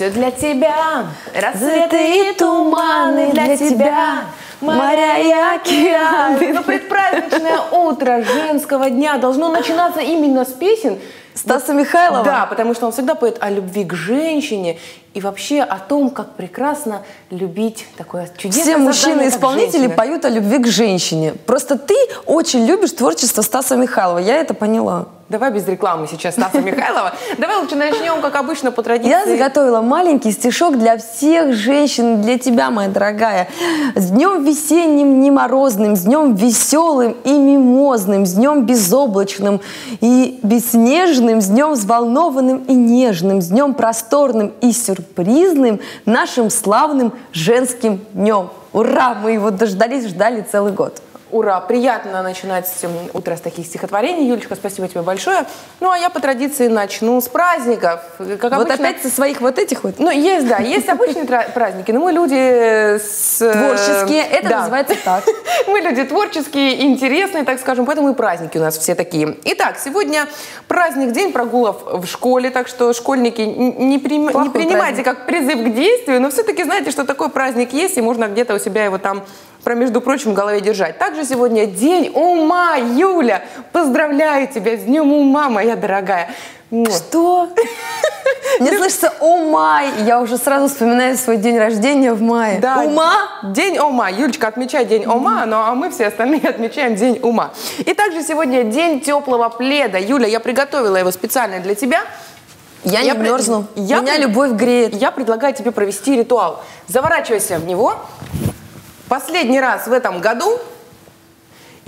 Все для тебя, рассветы и туманы для тебя, моря и океаны. Но предпраздничное утро женского дня должно начинаться именно с песен, Стаса Михайлова? Да, потому что он всегда поет о любви к женщине и вообще о том, как прекрасно любить такое чудесное Все мужчины-исполнители поют о любви к женщине. Просто ты очень любишь творчество Стаса Михайлова, я это поняла. Давай без рекламы сейчас Стаса Михайлова. Давай лучше начнем, как обычно, по традиции. Я заготовила маленький стишок для всех женщин, для тебя, моя дорогая. С днем весенним, не морозным, с днем веселым и мимозным, с днем безоблачным и бесснежным, с днем взволнованным и нежным, с днем просторным и сюрпризным, нашим славным женским днем. Ура! Мы его дождались, ждали целый год. Ура! Приятно начинать утро с таких стихотворений. Юлечка, спасибо тебе большое. Ну, а я по традиции начну с праздников. Как вот обычно- опять со своих вот этих вот Ну, есть, да, есть обычные праздники, но мы люди с... э, творческие, это да. называется так. Мы люди творческие, интересные, так скажем, поэтому и праздники у нас все такие. Итак, сегодня праздник, день прогулов в школе, так что школьники не, прим- не принимайте праздник. как призыв к действию, но все-таки знаете, что такой праздник есть, и можно где-то у себя его там про, между прочим, в голове держать. Также сегодня день ума, Юля. Поздравляю тебя с днем ума, моя дорогая. Что? Мне слышится «О май!» Я уже сразу вспоминаю свой день рождения в мае. Да. Ума? День ума. Юлечка, отмечай день ума, ну а мы все остальные отмечаем день ума. И также сегодня день теплого пледа. Юля, я приготовила его специально для тебя. Я, не при- мерзну. я Меня при- любовь греет. Я предлагаю тебе провести ритуал. Заворачивайся в него. Последний раз в этом году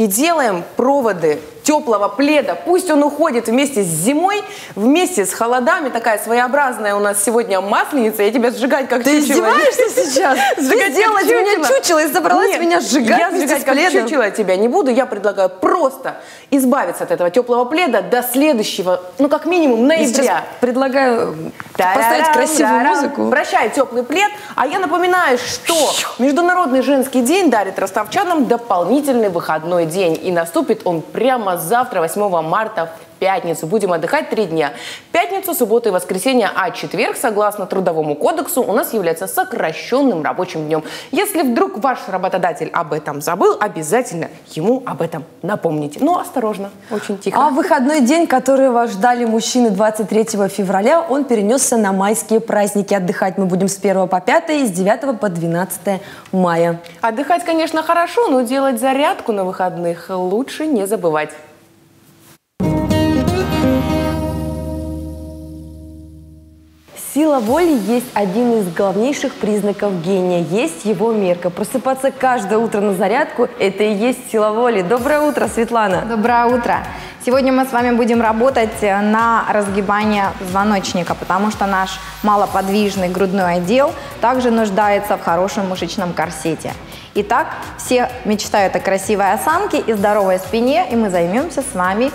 и делаем проводы теплого пледа. Пусть он уходит вместе с зимой, вместе с холодами. Такая своеобразная у нас сегодня масленица. Я тебя сжигать как Ты чучело. издеваешься сейчас? Ты Сжигать как сделала меня чучело. и собралась Нет, меня сжигать Я сжигать как пледом? чучело тебя не буду. Я предлагаю просто избавиться от этого теплого пледа до следующего, ну как минимум Я сейчас ноября. предлагаю поставить красивую музыку. Прощай, теплый плед. А я напоминаю, что Международный женский день дарит ростовчанам дополнительный выходной день. И наступит он прямо завтра, 8 марта, пятницу. Будем отдыхать три дня. Пятницу, субботу и воскресенье, а четверг, согласно Трудовому кодексу, у нас является сокращенным рабочим днем. Если вдруг ваш работодатель об этом забыл, обязательно ему об этом напомните. Но осторожно, очень тихо. А выходной день, который вас ждали мужчины 23 февраля, он перенесся на майские праздники. Отдыхать мы будем с 1 по 5 и с 9 по 12 мая. Отдыхать, конечно, хорошо, но делать зарядку на выходных лучше не забывать. Сила воли есть один из главнейших признаков гения. Есть его мерка. Просыпаться каждое утро на зарядку – это и есть сила воли. Доброе утро, Светлана. Доброе утро! Сегодня мы с вами будем работать э, на разгибание позвоночника, потому что наш малоподвижный грудной отдел также нуждается в хорошем мышечном корсете. Итак, все мечтают о красивой осанке и здоровой спине, и мы займемся с вами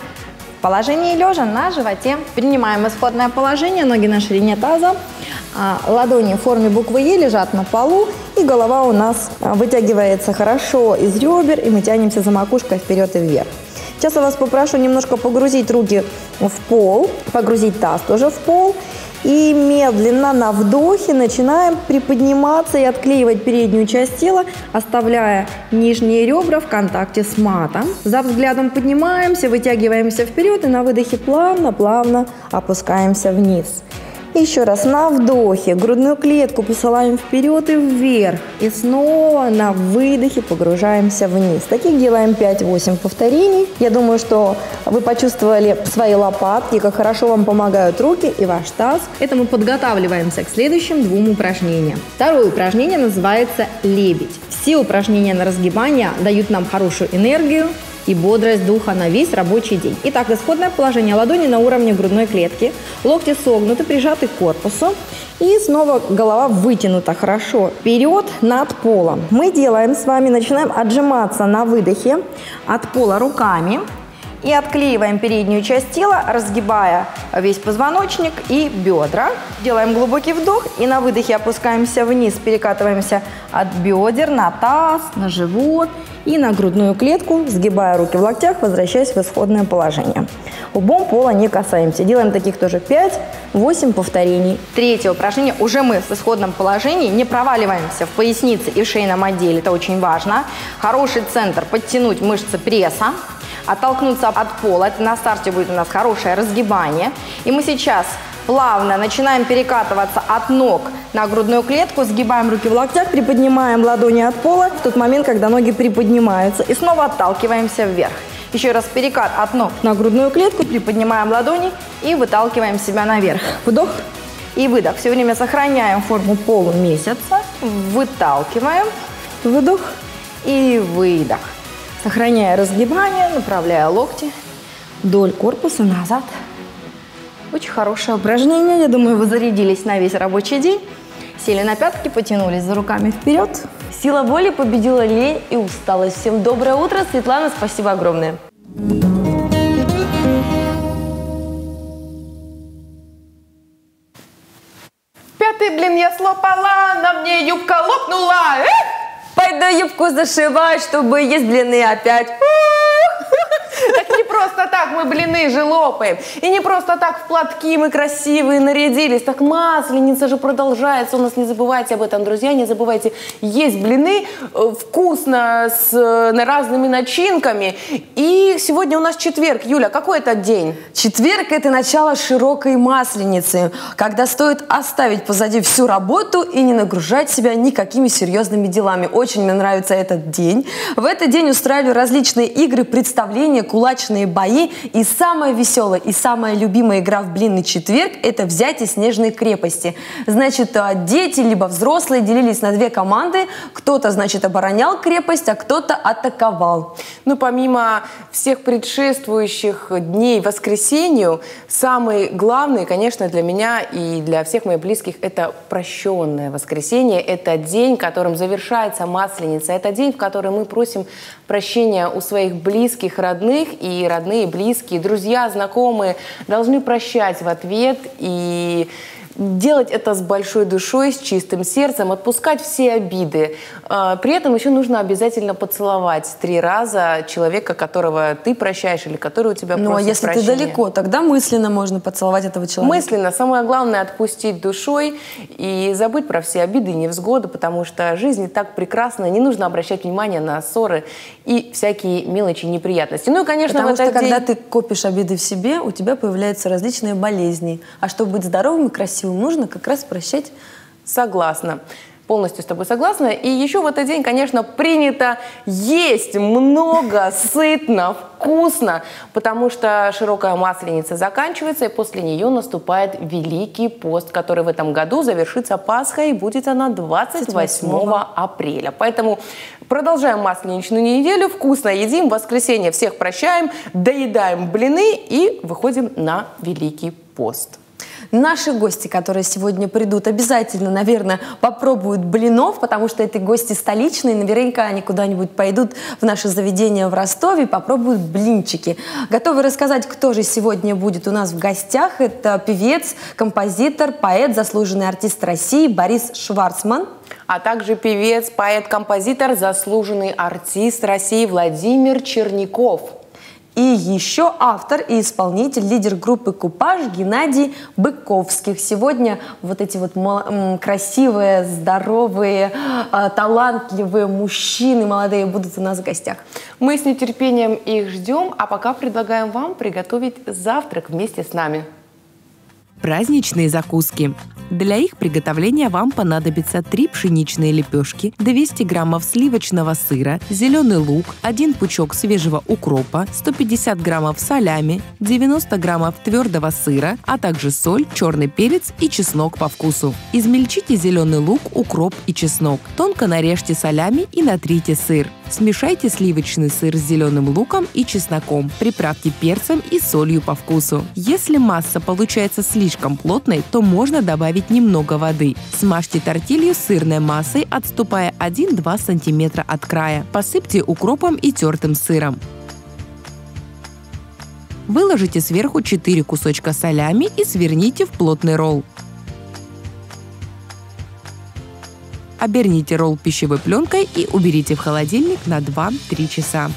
положении лежа на животе. Принимаем исходное положение, ноги на ширине таза, а, ладони в форме буквы Е лежат на полу, и голова у нас а, вытягивается хорошо из ребер, и мы тянемся за макушкой вперед и вверх. Сейчас я вас попрошу немножко погрузить руки в пол, погрузить таз тоже в пол. И медленно на вдохе начинаем приподниматься и отклеивать переднюю часть тела, оставляя нижние ребра в контакте с матом. За взглядом поднимаемся, вытягиваемся вперед и на выдохе плавно-плавно опускаемся вниз. Еще раз на вдохе грудную клетку посылаем вперед и вверх. И снова на выдохе погружаемся вниз. Таких делаем 5-8 повторений. Я думаю, что вы почувствовали свои лопатки, как хорошо вам помогают руки и ваш таз. Это мы подготавливаемся к следующим двум упражнениям. Второе упражнение называется «Лебедь». Все упражнения на разгибание дают нам хорошую энергию, и бодрость духа на весь рабочий день. Итак, исходное положение. Ладони на уровне грудной клетки, локти согнуты, прижаты к корпусу, и снова голова вытянута. Хорошо. Вперед над полом. Мы делаем с вами, начинаем отжиматься на выдохе. От пола руками, И отклеиваем переднюю часть тела, разгибая весь позвоночник и бедра. Делаем глубокий вдох и на выдохе опускаемся вниз, перекатываемся от бедер на таз, на живот и на грудную клетку, сгибая руки в локтях, возвращаясь в исходное положение. Лбом пола не касаемся. Делаем таких тоже 5-8 повторений. Третье упражнение. Уже мы в исходном положении не проваливаемся в пояснице и в шейном отделе. Это очень важно. Хороший центр подтянуть мышцы пресса оттолкнуться от пола. Это на старте будет у нас хорошее разгибание. И мы сейчас плавно начинаем перекатываться от ног на грудную клетку, сгибаем руки в локтях, приподнимаем ладони от пола в тот момент, когда ноги приподнимаются. И снова отталкиваемся вверх. Еще раз перекат от ног на грудную клетку, приподнимаем ладони и выталкиваем себя наверх. Вдох и выдох. Все время сохраняем форму полумесяца. Выталкиваем. Выдох и выдох. Сохраняя разгибание, направляя локти вдоль корпуса назад. Очень хорошее упражнение. Я думаю, вы зарядились на весь рабочий день. Сели на пятки, потянулись за руками вперед. Сила воли победила лень и усталость. Всем доброе утро. Светлана, спасибо огромное. Пятый Пойду юбку зашивать, чтобы есть блины опять. Просто так мы блины же лопаем. И не просто так в платки мы красивые нарядились. Так масленица же продолжается. У нас не забывайте об этом, друзья. Не забывайте есть блины э, вкусно с э, разными начинками. И сегодня у нас четверг. Юля, какой это день? Четверг – это начало широкой масленицы, когда стоит оставить позади всю работу и не нагружать себя никакими серьезными делами. Очень мне нравится этот день. В этот день устраиваю различные игры, представления, кулачные бои. И самая веселая и самая любимая игра в блинный четверг – это взятие снежной крепости. Значит, а, дети либо взрослые делились на две команды. Кто-то, значит, оборонял крепость, а кто-то атаковал. Ну, помимо всех предшествующих дней воскресенью, самый главный, конечно, для меня и для всех моих близких – это прощенное воскресенье. Это день, которым завершается Масленица. Это день, в который мы просим прощения у своих близких, родных, и родные, близкие, друзья, знакомые должны прощать в ответ. И делать это с большой душой, с чистым сердцем, отпускать все обиды. А, при этом еще нужно обязательно поцеловать три раза человека, которого ты прощаешь или который у тебя Ну, а если прощения. ты далеко, тогда мысленно можно поцеловать этого человека. Мысленно. Самое главное отпустить душой и забыть про все обиды и невзгоды, потому что жизнь и так прекрасна, не нужно обращать внимание на ссоры и всякие мелочи, неприятности. Ну и, конечно, Потому в этот что день... когда ты копишь обиды в себе, у тебя появляются различные болезни. А чтобы быть здоровым и красивым, нужно как раз прощать. Согласна. Полностью с тобой согласна. И еще в этот день, конечно, принято есть много, сытно, вкусно, потому что широкая масленица заканчивается, и после нее наступает Великий пост, который в этом году завершится Пасхой, и будет она 28 апреля. Поэтому продолжаем масленичную неделю, вкусно едим, в воскресенье всех прощаем, доедаем блины и выходим на Великий пост. Наши гости, которые сегодня придут, обязательно, наверное, попробуют блинов, потому что это гости столичные, наверняка они куда-нибудь пойдут в наше заведение в Ростове и попробуют блинчики. Готовы рассказать, кто же сегодня будет у нас в гостях. Это певец, композитор, поэт, заслуженный артист России Борис Шварцман. а также певец, поэт, композитор, заслуженный артист России Владимир Черняков. И еще автор и исполнитель, лидер группы «Купаж» Геннадий Быковских. Сегодня вот эти вот красивые, здоровые, э, талантливые мужчины молодые будут у нас в гостях. Мы с нетерпением их ждем, а пока предлагаем вам приготовить завтрак вместе с нами. Праздничные закуски. Для их приготовления вам понадобится 3 пшеничные лепешки, 200 граммов сливочного сыра, зеленый лук, 1 пучок свежего укропа, 150 граммов солями, 90 граммов твердого сыра, а также соль, черный перец и чеснок по вкусу. Измельчите зеленый лук, укроп и чеснок. Тонко нарежьте солями и натрите сыр. Смешайте сливочный сыр с зеленым луком и чесноком. Приправьте перцем и солью по вкусу. Если масса получается слишком плотной, то можно добавить немного воды. Смажьте тортилью сырной массой, отступая 1-2 см от края. Посыпьте укропом и тертым сыром. Выложите сверху 4 кусочка солями и сверните в плотный ролл. Оберните ролл пищевой пленкой и уберите в холодильник на 2-3 часа.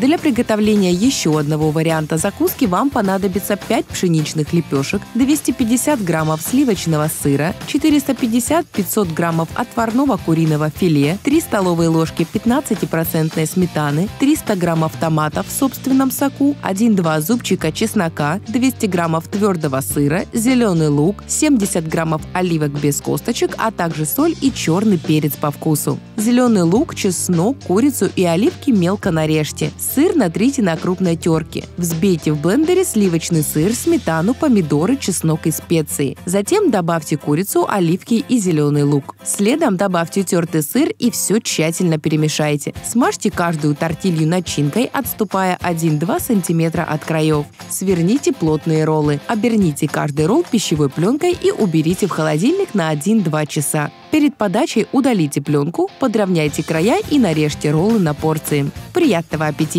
Для приготовления еще одного варианта закуски вам понадобится 5 пшеничных лепешек, 250 граммов сливочного сыра, 450-500 граммов отварного куриного филе, 3 столовые ложки 15% сметаны, 300 граммов томатов в собственном соку, 1-2 зубчика чеснока, 200 граммов твердого сыра, зеленый лук, 70 граммов оливок без косточек, а также соль и черный перец по вкусу. Зеленый лук, чеснок, курицу и оливки мелко нарежьте. Сыр натрите на крупной терке. Взбейте в блендере сливочный сыр, сметану, помидоры, чеснок и специи. Затем добавьте курицу, оливки и зеленый лук. Следом добавьте тертый сыр и все тщательно перемешайте. Смажьте каждую тортилью начинкой, отступая 1-2 см от краев. Сверните плотные роллы. Оберните каждый ролл пищевой пленкой и уберите в холодильник на 1-2 часа. Перед подачей удалите пленку, подровняйте края и нарежьте роллы на порции. Приятного аппетита!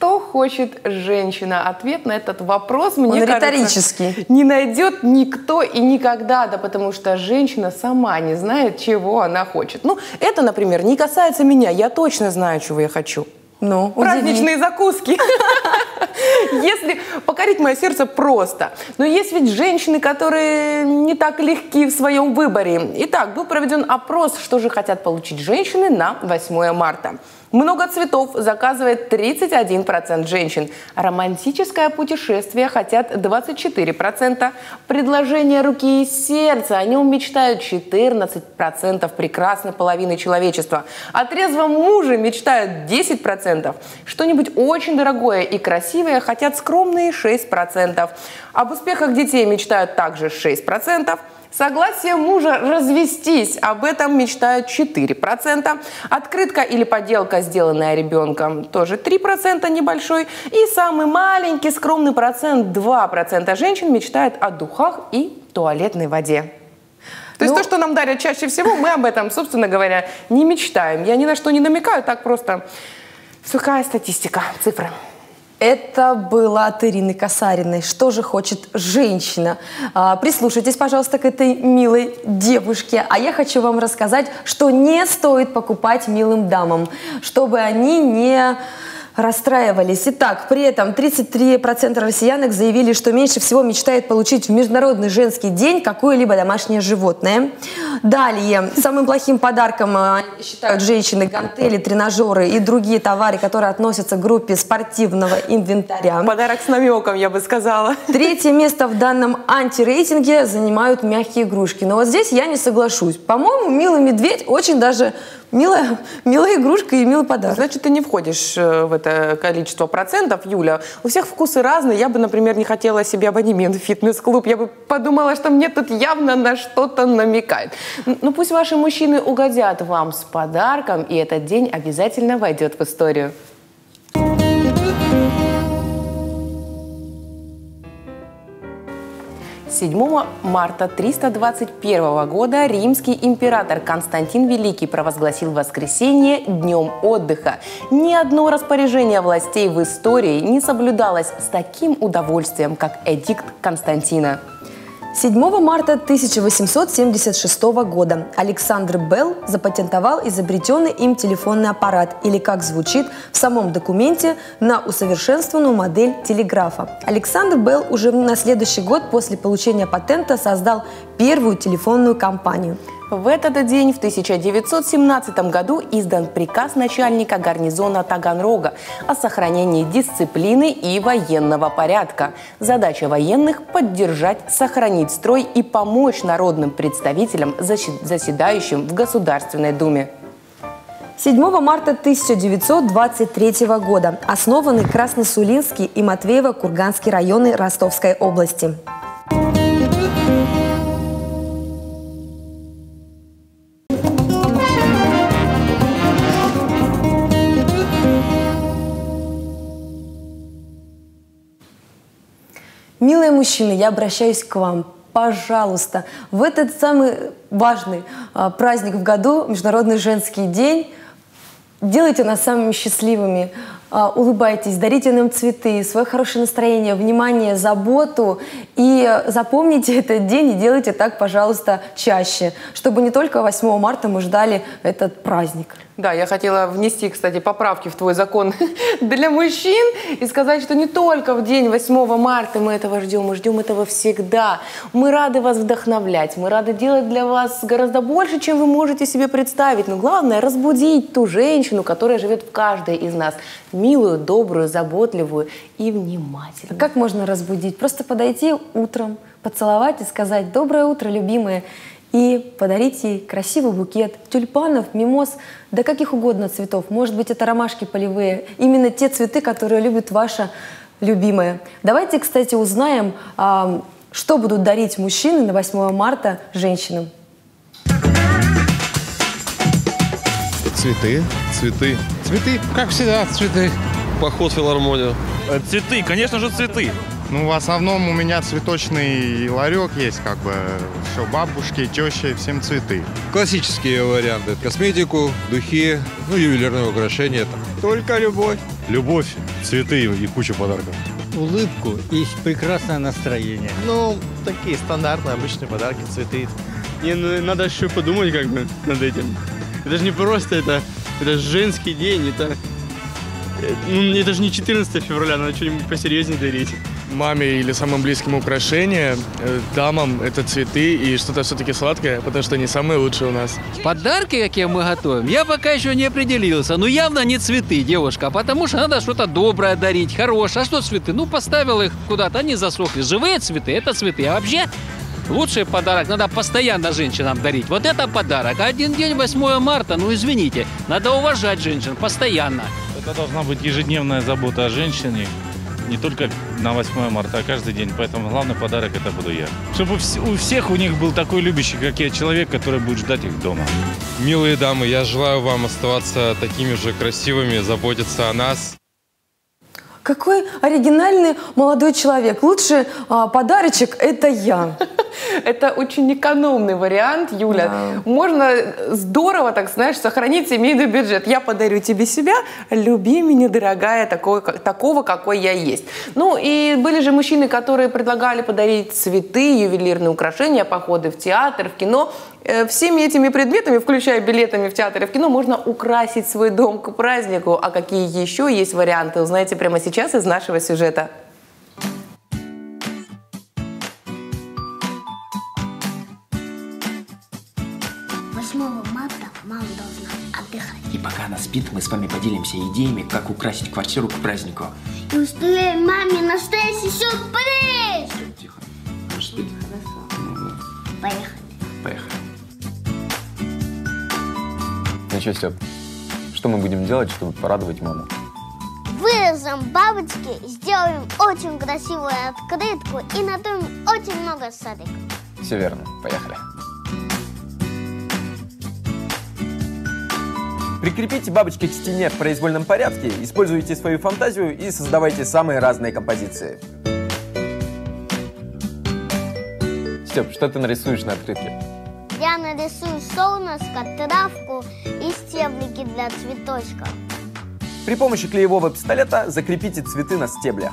Что хочет женщина? Ответ на этот вопрос, мне Он кажется, риторический. не найдет никто и никогда, да потому что женщина сама не знает, чего она хочет. Ну, это, например, не касается меня. Я точно знаю, чего я хочу. Ну, удиви. Праздничные закуски. Если покорить мое сердце просто. Но есть ведь женщины, которые не так легки в своем выборе. Итак, был проведен опрос, что же хотят получить женщины на 8 марта. Много цветов заказывает 31% женщин. Романтическое путешествие хотят 24%. Предложение руки и сердца о нем мечтают 14% прекрасной половины человечества. О трезвом муже мечтают 10%. Что-нибудь очень дорогое и красивое хотят скромные 6%. Об успехах детей мечтают также 6%. Согласие мужа развестись, об этом мечтают 4%. Открытка или поделка, сделанная ребенком, тоже 3% небольшой. И самый маленький скромный процент, 2% женщин мечтают о духах и туалетной воде. То есть Ну- то, что нам дарят чаще всего, мы об этом, собственно говоря, не мечтаем. Я ни на что не намекаю, так просто сухая статистика, цифры. Это было от Ирины Касариной. Что же хочет женщина? А, прислушайтесь, пожалуйста, к этой милой девушке. А я хочу вам рассказать, что не стоит покупать милым дамам, чтобы они не расстраивались. Итак, при этом 33% россиянок заявили, что меньше всего мечтает получить в Международный женский день какое-либо домашнее животное. Далее, самым плохим подарком э, считают женщины гантели, тренажеры и другие товары, которые относятся к группе спортивного инвентаря. Подарок с намеком, я бы сказала. Третье место в данном антирейтинге занимают мягкие игрушки. Но вот здесь я не соглашусь. По-моему, милый медведь очень даже милая, милая игрушка и милый подарок. Значит, ты не входишь э, в это количество процентов, Юля. У всех вкусы разные. Я бы, например, не хотела себе абонемент в фитнес-клуб. Я бы подумала, что мне тут явно на что-то намекают. Н- Ну, пусть ваши мужчины угодят вам с подарком, и этот день обязательно войдет в историю. Седьмого марта 321 года римский император Константин Великий провозгласил воскресенье днем отдыха. Ни одно распоряжение властей в истории не соблюдалось с таким удовольствием, как эдикт Константина. 7 марта 1876 года Александр Белл запатентовал изобретенный им телефонный аппарат, или, как звучит в самом документе, на усовершенствованную модель телеграфа. Александр Белл уже на следующий год после получения патента создал первую телефонную компанию. В этот день, в 1917 году, издан приказ начальника гарнизона Таганрога о сохранении дисциплины и военного порядка. Задача военных – поддержать, сохранить строй и помочь народным представителям, заседающим в Государственной Думе. 7 марта 1923 года основаны Красносулинский и Матвеево-Курганский районы Ростовской области. Милые мужчины, я обращаюсь к вам. пожалуйста, в этот самый важный а, праздник в году, Международный женский день, делайте нас самыми счастливыми, улыбайтесь, дарите нам цветы, свое хорошее настроение, внимание, заботу. И запомните этот день и делайте так, пожалуйста, чаще, чтобы не только 8 марта мы ждали этот праздник. Да, я хотела внести, кстати, поправки в твой закон для мужчин и сказать, что не только в день 8 марта мы этого ждем, мы ждем этого всегда. Мы рады вас вдохновлять, мы рады делать для вас гораздо больше, чем вы можете себе представить. Но главное – разбудить ту женщину, которая живет в каждой из нас. Милую, добрую, заботливую и внимательную. Как можно разбудить? Просто подойти утром, поцеловать и сказать «Доброе утро, любимая!» и подарить ей красивый букет тюльпанов, мимоз, да каких угодно цветов. Может быть, это ромашки полевые. Именно те цветы, которые любит ваша любимая. Давайте, кстати, узнаем, что будут дарить мужчины на 8 марта женщинам. Цветы, цветы. Цветы, как всегда, цветы. Поход в филармонию. Э, Цветы, конечно же, цветы. Ну, в основном у меня цветочный ларек есть, как бы, все, бабушки, тещи, всем цветы. Классические варианты. Косметику, духи, ну, ювелирные украшения. Там. Только любовь. Любовь, цветы и куча подарков. Улыбку и прекрасное настроение. Ну, такие стандартные, обычные подарки, цветы. Не, ну, надо еще подумать как бы над этим. Это же не просто, это, это же женский день, это... э, Ну, это же не 14 февраля, надо что-нибудь посерьезнее дарить. Маме или самым близким украшения, э, дамам это цветы и что-то все-таки сладкое, потому что они самые лучшие у нас. Подарки, какие мы готовим, я пока еще не определился. Но явно не цветы, девушка, потому что надо что-то доброе дарить, хорошее. А что цветы? Ну, поставил их куда-то, они засохли. Живые цветы – это цветы. А вообще, лучший подарок надо постоянно женщинам дарить. Вот это подарок. Один день, 8 марта, ну, извините, надо уважать женщин постоянно. Это должна быть ежедневная забота о женщине. Не только на 8 марта, а каждый день. Поэтому главный подарок это буду я. Чтобы у всех у них был такой любящий, как я, человек, который будет ждать их дома. Милые дамы, я желаю вам оставаться такими же красивыми, заботиться о нас. Какой оригинальный молодой человек. Лучший а, подарочек – это я. Это очень экономный вариант, Юля. Да. Можно здорово, так знаешь, сохранить семейный бюджет. Я подарю тебе себя, люби меня, дорогая, такой, такого, какой я есть. Ну и были же мужчины, которые предлагали подарить цветы, ювелирные украшения, походы в театр, в кино. Э, Всеми этими предметами, включая билетами в театр и в кино, можно украсить свой дом к празднику. А какие еще есть варианты, узнаете прямо сейчас из нашего сюжета. Пока она спит, мы с вами поделимся идеями, как украсить квартиру к празднику. И устроим маме настоящий сюрприз! Тихо. Она спит. Поехали. Поехали. Ну что, Степ, что мы будем делать, чтобы порадовать маму? Вырежем бабочки, сделаем очень красивую открытку и натурим очень много садиков. Все верно, поехали. Прикрепите бабочки к стене в произвольном порядке, используйте свою фантазию и создавайте самые разные композиции. Степ, что ты нарисуешь на открытке? Я нарисую солнышко, травку и стеблики для цветочков. При помощи клеевого пистолета закрепите цветы на стеблях.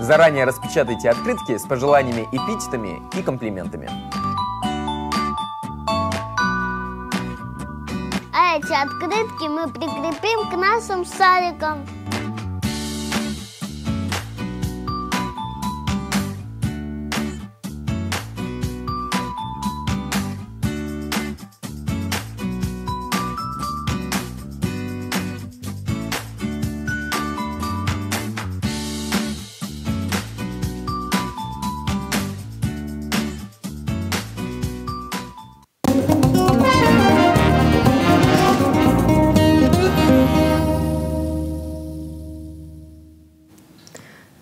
Заранее распечатайте открытки с пожеланиями, эпитетами и комплиментами. Эти открытки мы прикрепим к нашим шарикам.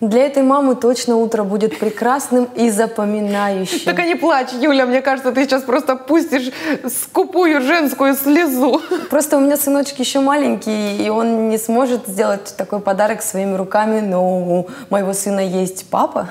Для этой мамы точно утро будет прекрасным и запоминающим. Так не плачь, Юля, мне кажется, ты сейчас просто пустишь скупую женскую слезу. Просто у меня сыночек еще маленький, и он не сможет сделать такой подарок своими руками, но у моего сына есть папа.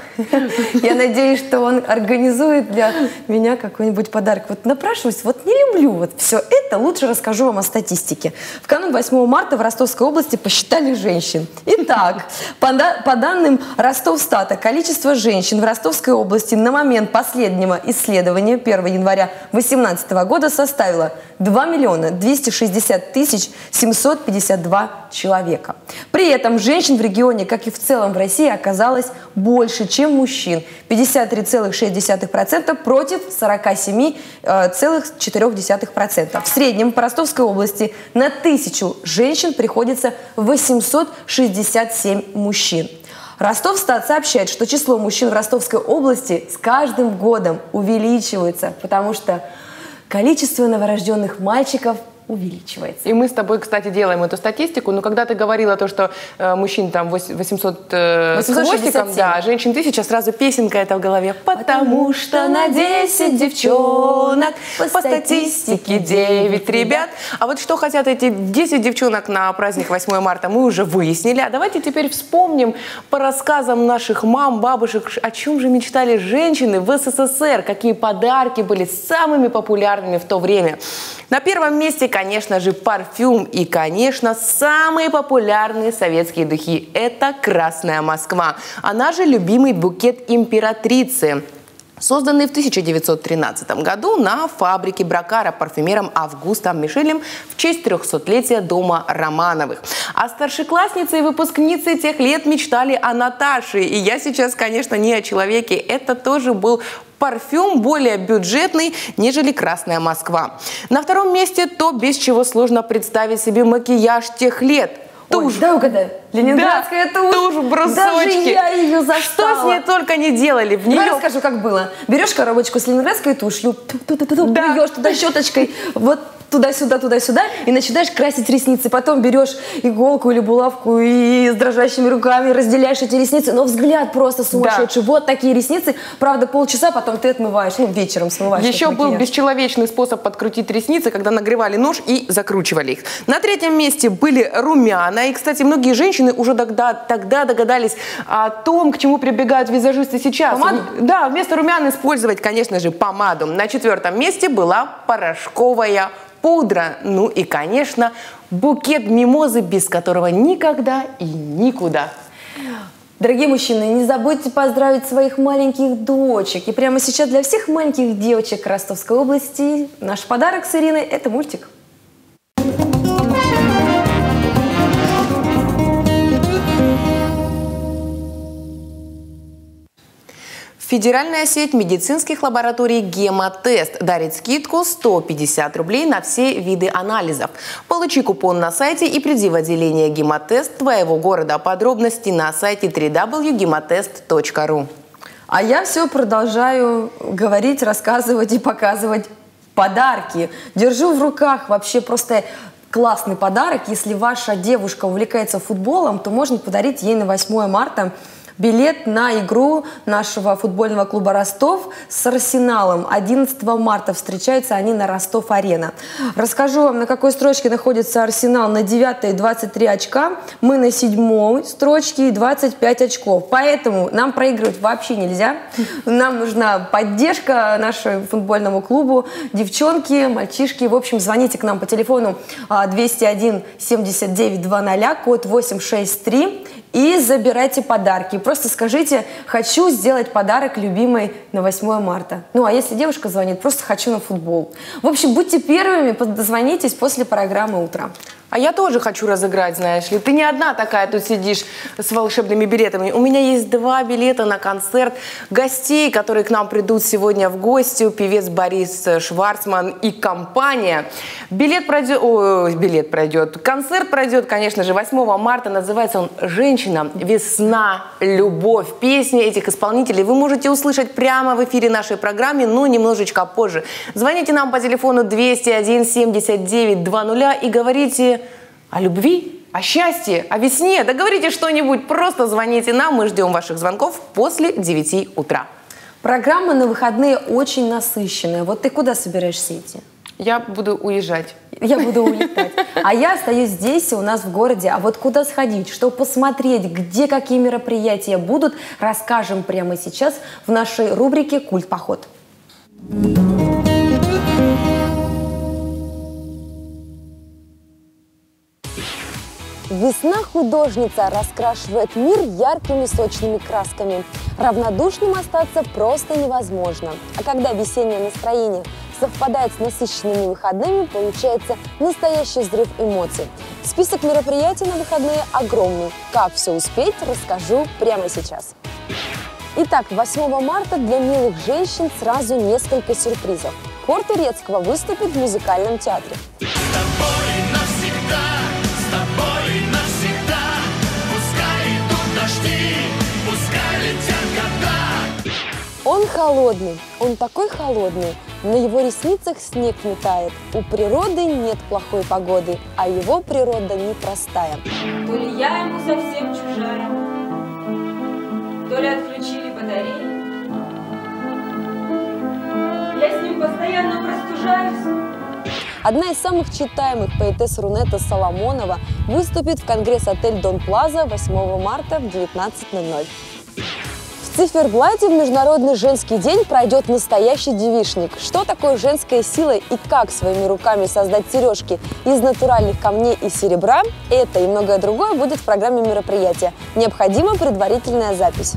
Я надеюсь, что он организует для меня какой-нибудь подарок. Вот напрашиваюсь, вот не люблю вот все это, лучше расскажу вам о статистике. В канун 8 марта в Ростовской области посчитали женщин. Итак, по, по данным Ростовстата, количество женщин в Ростовской области на момент последнего исследования 1 января 2018 года составило 2 миллиона 260 тысяч 752 человека. При этом женщин в регионе, как и в целом в России, оказалось больше, чем мужчин. 53,6% против 47,4%. В среднем по Ростовской области на тысячу женщин приходится 867 мужчин. Ростовстат сообщает, что число мужчин в Ростовской области с каждым годом увеличивается, потому что количество новорожденных мальчиков увеличивается. И мы с тобой, кстати, делаем эту статистику. Но когда ты говорила то, что э, мужчин там 800 э, с хвостиком, да, женщин тысяча, сразу песенка это в голове. Потому что на 10 девчонок по статистике 9 ребят. А вот что хотят эти 10 девчонок на праздник 8 марта, мы уже выяснили. А давайте теперь вспомним по рассказам наших мам, бабушек, о чем же мечтали женщины в СССР, какие подарки были самыми популярными в то время. На первом месте, конечно же, парфюм и, конечно, самые популярные советские духи – это «Красная Москва». Она же любимый букет императрицы созданный в 1913 году на фабрике Бракара парфюмером Августом Мишелем в честь 300-летия дома Романовых. А старшеклассницы и выпускницы тех лет мечтали о Наташе. И я сейчас, конечно, не о человеке. Это тоже был парфюм более бюджетный, нежели «Красная Москва». На втором месте то, без чего сложно представить себе макияж тех лет. Тушь. Ой, да, угадай. Ленинградская да, тушь. Тушь, брусочки. Даже я ее застала. Что с ней только не делали. В нее... Давай расскажу, как было. Берешь коробочку с ленинградской тушью, да. плюешь туда щеточкой, вот туда-сюда, туда-сюда, и начинаешь красить ресницы. Потом берешь иголку или булавку и с дрожащими руками разделяешь эти ресницы. Но взгляд просто сумасшедший. Да. Вот такие ресницы. Правда, полчаса потом ты отмываешь, ну, вечером смываешь. Еще был бесчеловечный способ подкрутить ресницы, когда нагревали нож и закручивали их. На третьем месте были румяна. И, кстати, многие женщины уже тогда, тогда догадались о том, к чему прибегают визажисты сейчас. Помаду? Да, вместо румян использовать, конечно же, помаду. На четвертом месте была порошковая пудра, ну и, конечно, букет мимозы, без которого никогда и никуда. Дорогие мужчины, не забудьте поздравить своих маленьких дочек. И прямо сейчас для всех маленьких девочек Ростовской области наш подарок с Ириной – это мультик. Федеральная сеть медицинских лабораторий «Гемотест» дарит скидку 150 рублей на все виды анализов. Получи купон на сайте и приди в отделение «Гемотест» твоего города. Подробности на сайте www.gemotest.ru. А я все продолжаю говорить, рассказывать и показывать подарки. Держу в руках вообще просто классный подарок. Если ваша девушка увлекается футболом, то можно подарить ей на 8 марта билет на игру нашего футбольного клуба «Ростов» с «Арсеналом». 11 марта встречаются они на «Ростов-арена». Расскажу вам, на какой строчке находится «Арсенал». На 9 23 очка, мы на 7 строчке и 25 очков. Поэтому нам проигрывать вообще нельзя. Нам нужна поддержка нашему футбольному клубу. Девчонки, мальчишки, в общем, звоните к нам по телефону 201 79 00, код 863 и забирайте подарки. Просто скажите, хочу сделать подарок любимой на 8 марта. Ну, а если девушка звонит, просто хочу на футбол. В общем, будьте первыми, позвонитесь после программы «Утро». А я тоже хочу разыграть, знаешь ли. Ты не одна такая тут сидишь с волшебными билетами. У меня есть два билета на концерт гостей, которые к нам придут сегодня в гости. Певец Борис Шварцман и компания. Билет пройдет... Ой, билет пройдет. Концерт пройдет, конечно же, 8 марта. Называется он «Женщина. Весна. Любовь». Песни этих исполнителей вы можете услышать прямо в эфире нашей программы, но немножечко позже. Звоните нам по телефону 201 79 20 и говорите о любви о счастье, о весне. Договорите что-нибудь, просто звоните нам, мы ждем ваших звонков после 9 утра. Программа на выходные очень насыщенная. Вот ты куда собираешься идти? Я буду уезжать. Я буду улетать. А я остаюсь здесь, у нас в городе. А вот куда сходить, что посмотреть, где какие мероприятия будут, расскажем прямо сейчас в нашей рубрике «Культ поход». Весна художница раскрашивает мир яркими сочными красками. Равнодушным остаться просто невозможно. А когда весеннее настроение совпадает с насыщенными выходными, получается настоящий взрыв эмоций. Список мероприятий на выходные огромный. Как все успеть, расскажу прямо сейчас. Итак, 8 марта для милых женщин сразу несколько сюрпризов. Хор Турецкого выступит в музыкальном театре. Он холодный, он такой холодный, на его ресницах снег не тает. У природы нет плохой погоды, а его природа непростая. То ли я ему совсем чужая, то ли отключили батареи. Я с ним постоянно простужаюсь. Одна из самых читаемых поэтесс Рунета Соломонова выступит в Конгресс-отель Дон Плаза 8 марта в 19.00. Циферблате в Международный женский день пройдет настоящий девишник. Что такое женская сила и как своими руками создать сережки из натуральных камней и серебра, это и многое другое будет в программе мероприятия. Необходима предварительная запись.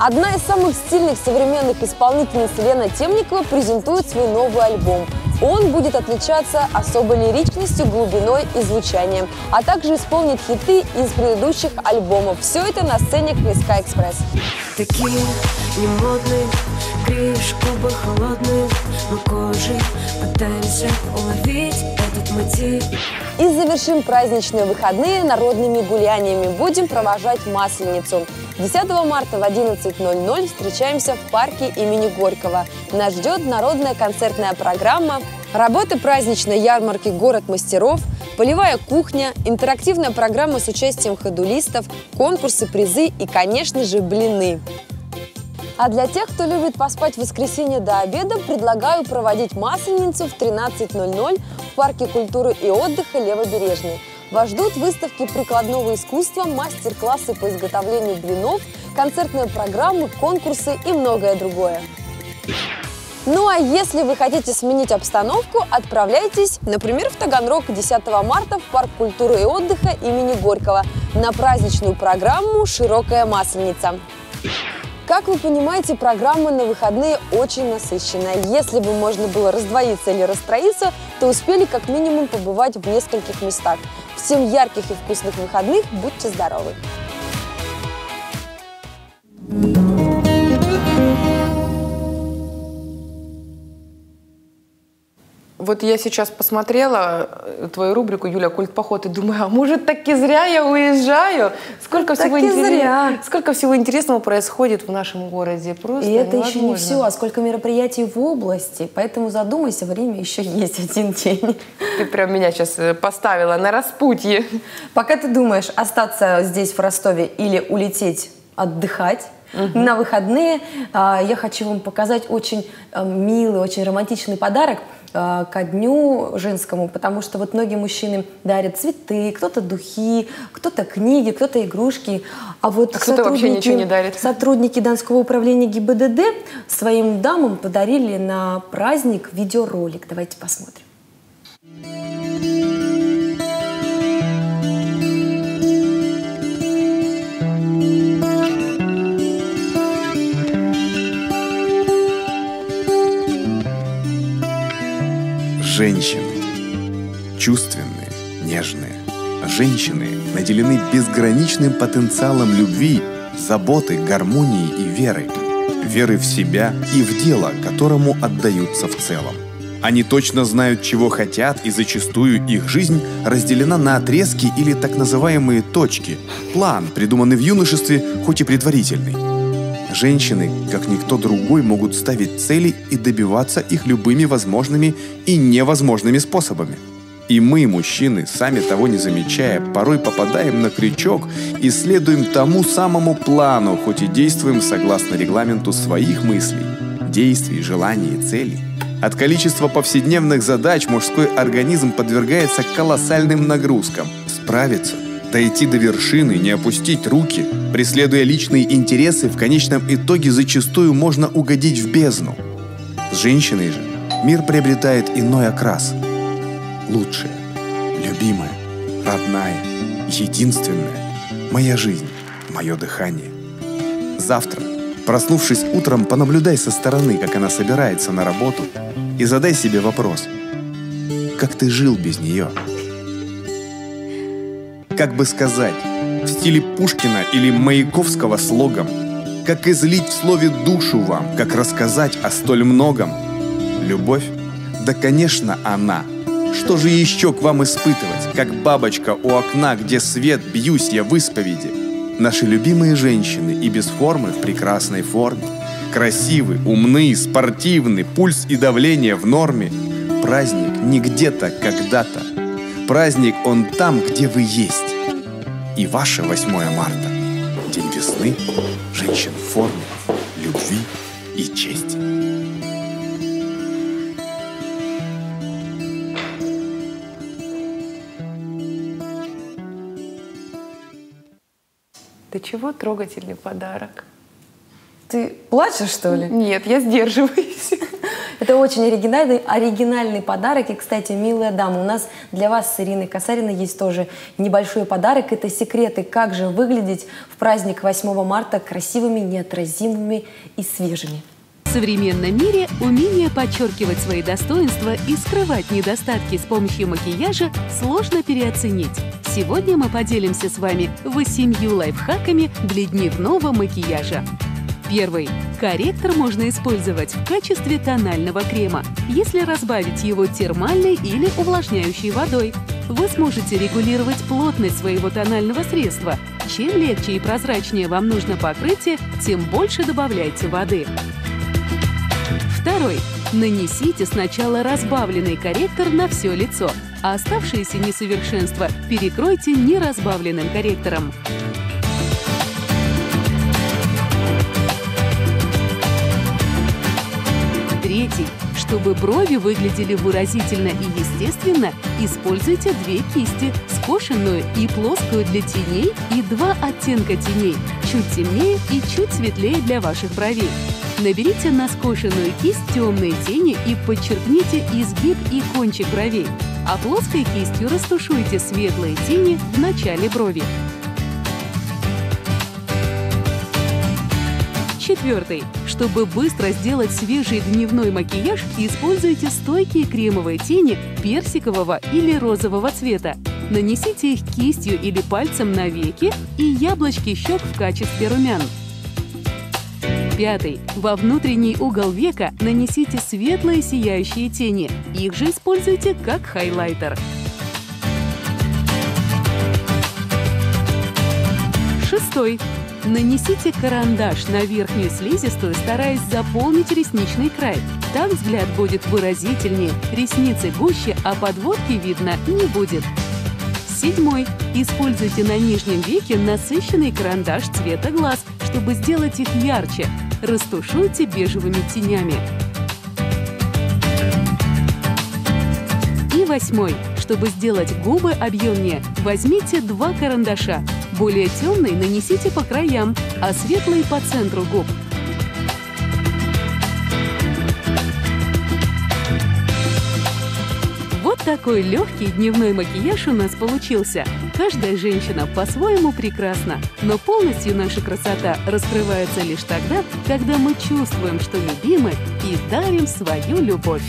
Одна из самых стильных современных исполнительниц Лена Темникова презентует свой новый альбом. Он будет отличаться особой лиричностью, глубиной и звучанием, а также исполнит хиты из предыдущих альбомов. Все это на сцене КСК Экспресс. Такие немодные, греешь холодные, мы кожей пытаемся уловить. И завершим праздничные выходные народными гуляниями. Будем провожать Масленицу. 10 марта в 11.00 встречаемся в парке имени Горького. Нас ждет народная концертная программа, работы праздничной ярмарки «Город мастеров», полевая кухня, интерактивная программа с участием ходулистов, конкурсы, призы и, конечно же, блины. А для тех, кто любит поспать в воскресенье до обеда, предлагаю проводить Масленицу в 13.00 в Парке культуры и отдыха Левобережный. Вас ждут выставки прикладного искусства, мастер-классы по изготовлению блинов, концертные программы, конкурсы и многое другое. Ну а если вы хотите сменить обстановку, отправляйтесь, например, в Таганрог 10 марта в Парк культуры и отдыха имени Горького на праздничную программу «Широкая масленица». Как вы понимаете, программа на выходные очень насыщенная. Если бы можно было раздвоиться или расстроиться, то успели как минимум побывать в нескольких местах. Всем ярких и вкусных выходных, будьте здоровы! Вот я сейчас посмотрела э, твою рубрику «Юля, культ поход» и думаю, а может таки зря я уезжаю? Сколько, всего, интерес- зря. Сколько всего интересного происходит в нашем городе. Просто И это еще не все, а сколько мероприятий в области. Поэтому задумайся, время еще есть один день. Ты прям меня сейчас поставила на распутье. Пока ты думаешь остаться здесь, в Ростове, или улететь отдыхать, на выходные а, я хочу вам показать очень а, милый, очень романтичный подарок а, ко дню женскому, потому что вот многие мужчины дарят цветы, кто-то духи, кто-то книги, кто-то игрушки, а вот А кто-то вообще сотрудники- ничего не дарит. Сотрудники Донского управления ГИБДД своим дамам подарили на праздник видеоролик. Давайте посмотрим. Женщины. Чувственные, нежные. Женщины наделены безграничным потенциалом любви, заботы, гармонии и веры. Веры в себя и в дело, которому отдаются в целом. Они точно знают, чего хотят, и зачастую их жизнь разделена на отрезки или так называемые точки. План, придуманный в юношестве, хоть и предварительный. Женщины, как никто другой, могут ставить цели и добиваться их любыми возможными и невозможными способами. И мы, мужчины, сами того не замечая, порой попадаем на крючок и следуем тому самому плану, хоть и действуем согласно регламенту своих мыслей, действий, желаний и целей. От количества повседневных задач мужской организм подвергается колоссальным нагрузкам. Справиться, дойти до вершины, не опустить руки, преследуя личные интересы, в конечном итоге зачастую можно угодить в бездну. С женщиной же мир приобретает иной окрас. Лучшая, любимая, родная, единственная, моя жизнь, мое дыхание. Завтра, проснувшись утром, понаблюдай со стороны, как она собирается на работу, и задай себе вопрос. Как ты жил без нее? Как бы сказать, в стиле Пушкина или Маяковского слогом, как излить в слове душу вам, как рассказать о столь многом. Любовь? Да, конечно, она. Что же еще к вам испытывать, как бабочка у окна, где свет, бьюсь я в исповеди? Наши любимые женщины и без формы в прекрасной форме. Красивы, умны, спортивны, пульс и давление в норме. Праздник не где-то, когда-то. Праздник он там, где вы есть. И ваше 8 марта – день весны, женщин в форме, любви и чести. Ты чего трогательный подарок? Ты плачешь, что ли? Нет, я сдерживаюсь. Это очень оригинальный, оригинальный подарок. И, кстати, милая дама, у нас для вас с Ириной Касариной есть тоже небольшой подарок. Это секреты, как же выглядеть в праздник 8 марта красивыми, неотразимыми и свежими. В современном мире умение подчеркивать свои достоинства и скрывать недостатки с помощью макияжа сложно переоценить. Сегодня мы поделимся с вами восемью лайфхаками для дневного макияжа. Первый. Корректор можно использовать в качестве тонального крема, если разбавить его термальной или увлажняющей водой. Вы сможете регулировать плотность своего тонального средства. Чем легче и прозрачнее вам нужно покрытие, тем больше добавляйте воды. Второй. Нанесите сначала разбавленный корректор на все лицо, а оставшиеся несовершенства перекройте неразбавленным корректором. Третий. Чтобы брови выглядели выразительно и естественно, используйте две кисти – скошенную и плоскую для теней и два оттенка теней – чуть темнее и чуть светлее для ваших бровей. Наберите на скошенную кисть темные тени и подчеркните изгиб и кончик бровей, а плоской кистью растушуйте светлые тени в начале брови. Четвертый. Чтобы быстро сделать свежий дневной макияж, используйте стойкие кремовые тени персикового или розового цвета. Нанесите их кистью или пальцем на веки и яблочки щек в качестве румян. Пятый. Во внутренний угол века нанесите светлые сияющие тени. Их же используйте как хайлайтер. Шестой. Нанесите карандаш на верхнюю слизистую, стараясь заполнить ресничный край. Так взгляд будет выразительнее, ресницы гуще, а подводки видно не будет. Седьмой. Используйте на нижнем веке насыщенный карандаш цвета глаз, чтобы сделать их ярче. Растушуйте бежевыми тенями. И восьмой. Чтобы сделать губы объемнее, возьмите два карандаша. Более темный нанесите по краям, а светлый по центру губ. Вот такой легкий дневной макияж у нас получился. Каждая женщина по-своему прекрасна, но полностью наша красота раскрывается лишь тогда, когда мы чувствуем, что любимы и дарим свою любовь.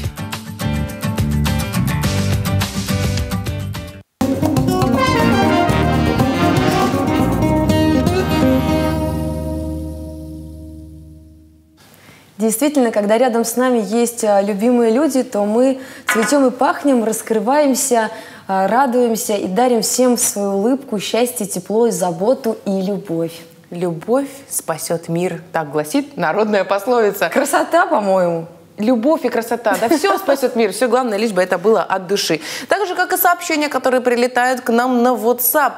Действительно, когда рядом с нами есть а, любимые люди, то мы цветем и пахнем, раскрываемся, а, радуемся и дарим всем свою улыбку, счастье, тепло, заботу и любовь. Любовь спасет мир, так гласит народная пословица. Красота, по-моему. любовь и красота, да, все спасет мир, все главное, лишь бы это было от души. Так же, как и сообщения, которые прилетают к нам на WhatsApp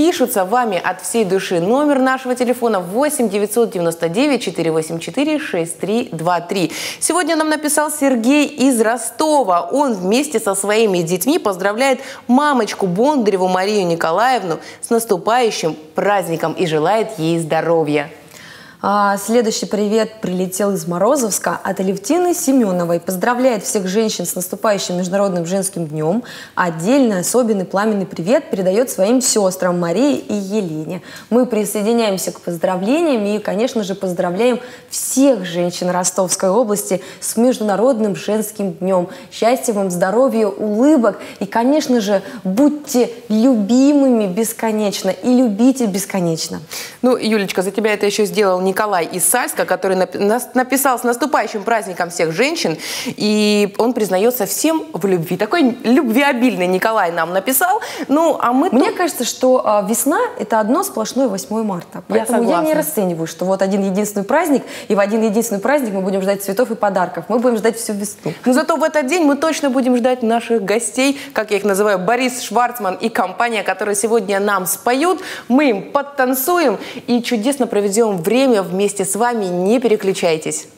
пишутся вами от всей души. Номер нашего телефона 8 999 484 6323. Сегодня нам написал Сергей из Ростова. Он вместе со своими детьми поздравляет мамочку Бондареву Марию Николаевну с наступающим праздником и желает ей здоровья. А, следующий привет прилетел из Морозовска от Алевтины Семеновой. Поздравляет всех женщин с наступающим Международным женским днем. Отдельно особенный пламенный привет передает своим сестрам Марии и Елене. Мы присоединяемся к поздравлениям и, конечно же, поздравляем всех женщин Ростовской области с Международным женским днем. Счастья вам, здоровья, улыбок и, конечно же, будьте любимыми бесконечно и любите бесконечно. Ну, Юлечка, за тебя это еще сделал Николай из Сальска, который написал с наступающим праздником всех женщин, и он признается всем в любви. Такой любвеобильный Николай нам написал. Ну, а мы... Мне кажется, что а, весна – это одно сплошное 8 марта. Поэтому я, я не расцениваю, что вот один единственный праздник, и в один единственный праздник мы будем ждать цветов и подарков. Мы будем ждать всю весну. Но зато в этот день мы точно будем ждать наших гостей, как я их называю, Борис Шварцман и компания, которые сегодня нам споют. Мы им подтанцуем и чудесно проведем время вместе с вами. Не переключайтесь.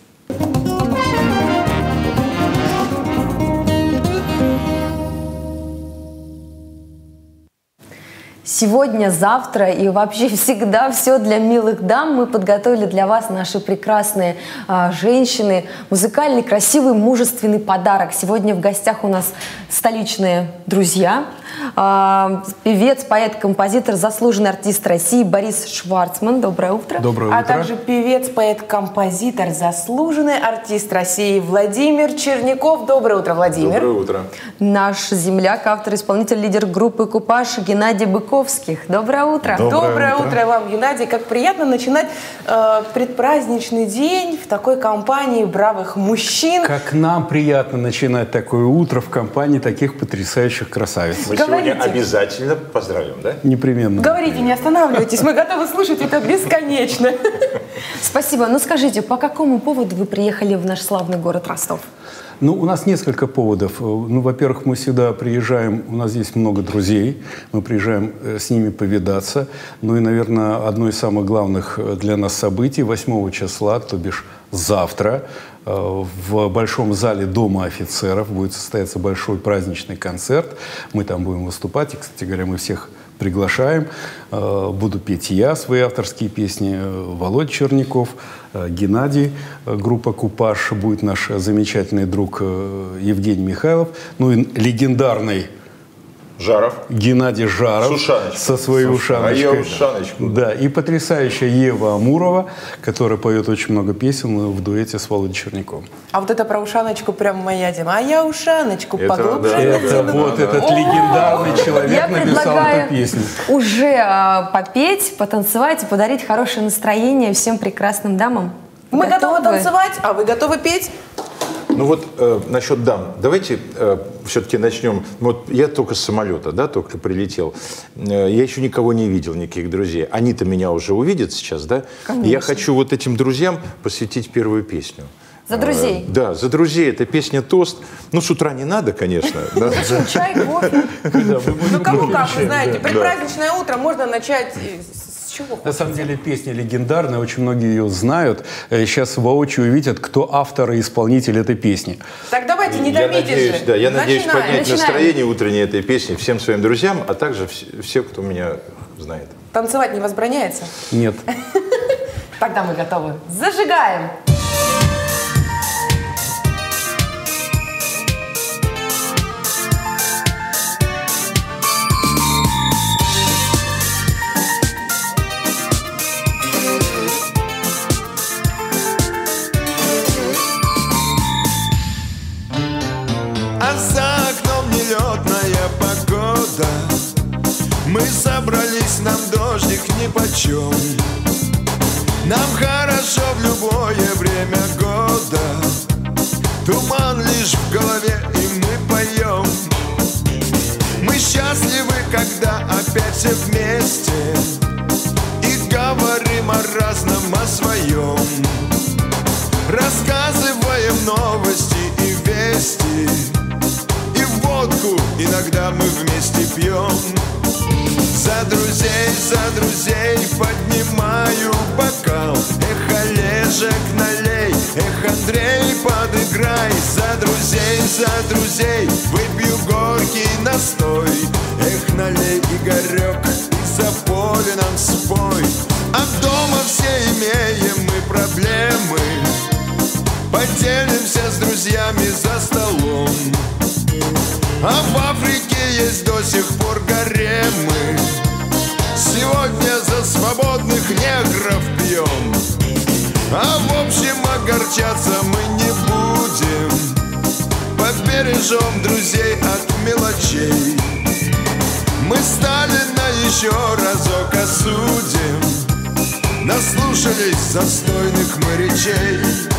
Сегодня, завтра и вообще всегда все для милых дам мы подготовили для вас наши прекрасные а, женщины. Музыкальный, красивый, мужественный подарок. Сегодня в гостях у нас столичные друзья. А, певец, поэт, композитор, заслуженный артист России Борис Шварцман. Доброе утро. Доброе утро. А также певец, поэт, композитор, заслуженный артист России Владимир Черняков. Доброе утро, Владимир. Доброе утро. Наш земляк, автор, исполнитель, лидер группы «Купаж» Геннадий Быковских. Доброе утро. Доброе, Доброе утро. утро вам, Геннадий. Как приятно начинать э, предпраздничный день в такой компании бравых мужчин. Как нам приятно начинать такое утро в компании таких потрясающих красавиц. Мы Говорите. сегодня обязательно поздравим, да? Непременно. Говорите, не останавливайтесь, мы готовы слушать это бесконечно. Спасибо. Ну скажите, по какому поводу вы приехали в наш славный город Ростов? Ну, у нас несколько поводов. Ну, во-первых, мы сюда приезжаем, у нас здесь много друзей, мы приезжаем э, с ними повидаться. Ну и, наверное, одно из самых главных э, для нас событий 8 числа, то бишь завтра, э, в большом зале Дома офицеров будет состояться большой праздничный концерт. Мы там будем выступать, и, кстати говоря, мы всех приглашаем. Буду петь я свои авторские песни, Володя Черняков – Э, Геннадий, э, группа «Купаж», будет наш замечательный друг э, Евгений Михайлов, ну и легендарный Жаров. Геннадий Жаров. С ушаночкой. Со своей С ушаночкой. А я ушаночку. Да, и потрясающая Ева Амурова, которая поет очень много песен в дуэте с Володей Черняковым. А вот это про ушаночку прям моя тема. А я ушаночку это, поглубже. Да, это да, вот да, этот да. легендарный человек я написал эту песню. уже а, попеть, потанцевать и подарить хорошее настроение всем прекрасным дамам. Мы готовы, готовы танцевать, а вы готовы петь? Ну вот э, насчет дам. Давайте э, все-таки начнем. Вот я только с самолета, да, только прилетел. Э, я еще никого не видел, никаких друзей. Они-то меня уже увидят сейчас, да? Конечно. Я хочу вот этим друзьям посвятить первую песню. За друзей? Э, да, за друзей. Это песня «Тост». Ну, с утра не надо, конечно. Чай, кофе. Ну, кому как, вы знаете. Предпраздничное утро можно начать чего? На самом деле песня легендарная, очень многие ее знают. Сейчас э, воочию увидят, кто автор и исполнитель этой песни. Так давайте, не я надеюсь, же. Да, я Начинаем. надеюсь поднять Начинаем. настроение утренней этой песни всем своим друзьям, а также всем, кто меня знает. Танцевать не возбраняется? Нет. Тогда мы готовы. Зажигаем! Мы собрались, нам дождик нипочем Нам хорошо в любое время года. Туман лишь в голове, и мы поем. Мы счастливы, когда опять все вместе. И говорим о разном, о своем. Рассказываем новости пьем. За друзей, за друзей поднимаю бокал. Эх, Олежек, налей, эх, Андрей, подыграй. За друзей, за друзей выпью горький настой. Эх, налей, Игорек, и за поле нам спой. А дома все имеем мы проблемы. Поделимся с друзьями за столом. А Африке есть до сих пор гаремы. Сегодня за свободных негров пьем. А в общем огорчаться мы не будем. Побережем друзей от мелочей. Мы Сталина еще разок осудим. Наслушались застойных морячей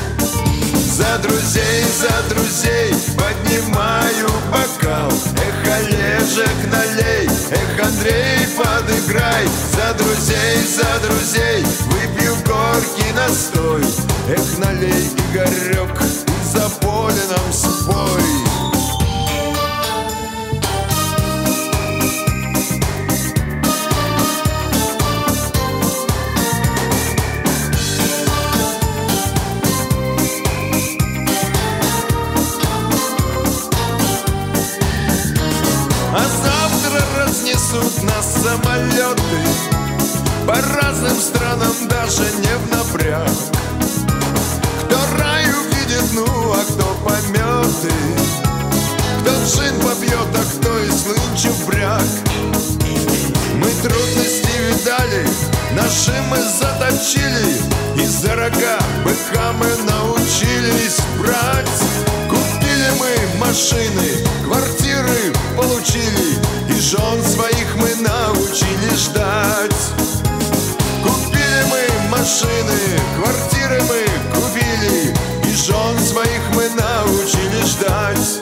За друзей, за друзей поднимаю бокал. Эх, Олежек, налей, эх, Андрей, подыграй. За друзей, за друзей выпью горький настой. Эх, налей, Игорек, и за поле нам спой наши мы заточили И за рога быка мы научились брать Купили мы машины, квартиры получили И жен своих мы научили ждать. Купили мы машины, квартиры мы купили И жен своих мы научили ждать.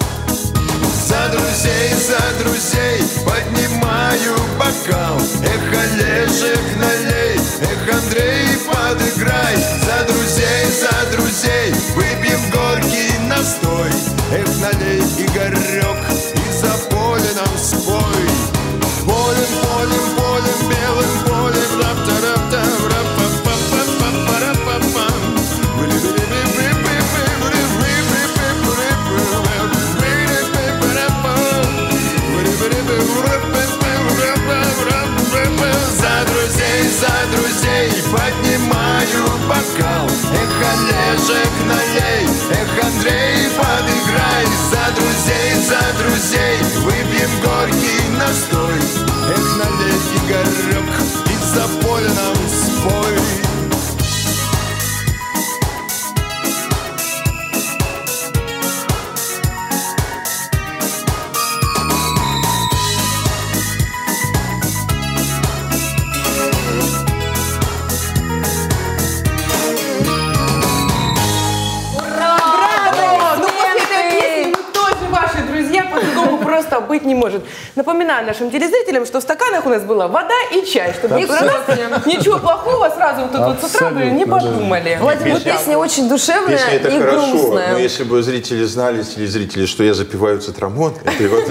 За друзей, за друзей поднимаю бокал Эх, Олежек, налей, эх, Андрей, подыграй. За друзей, за друзей. Выпьем горький настой. Эх, налей, Игорек, поднимаю бокал. Эх, Олежек, налей, эх, Андрей, подыграй. За друзей, за друзей. Выпьем горький настой. Эх, налей, Игорек, может. Напоминаю нашим телезрителям, что в стаканах у нас была вода и чай, чтобы Да, ни про нас ничего плохого сразу вот тут вот с утра бы не Абсолютно, да. подумали. Владимир, Песня- песня очень душевная Песня это и хорошо, грустная. но если бы зрители знали, телезрители, что я запиваю цитрамон, это вот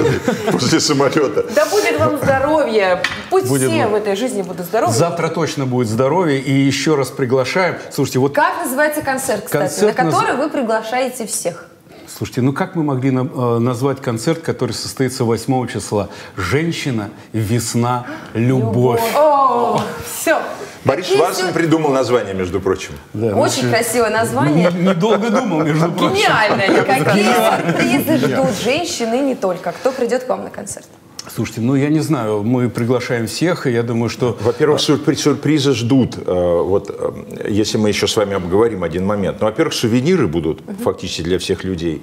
после самолета. Да будет вам здоровье. Пусть Будет все вам. в этой жизни будут здоровы. Завтра точно будет здоровье. И еще раз приглашаем. Слушайте, вот Как называется концерт, кстати, Концерт на наз- который вы приглашаете всех? Слушайте, ну как мы могли на- э, назвать концерт, который состоится 8 числа? Женщина, весна, любовь. О, все. Борис сю- придумал название, между прочим. Очень красивое название. Недолго думал, между прочим. Гениальное. Какие сюрпризы Гениально. ждут женщины не только? Кто придет к вам на концерт? Слушайте, ну я не знаю, мы приглашаем всех, и я думаю, что... Во-первых, сюрпри- сюрпризы ждут. Э, Вот, э, если мы еще с вами обговорим один момент. Ну, во-первых, сувениры будут фактически для всех людей,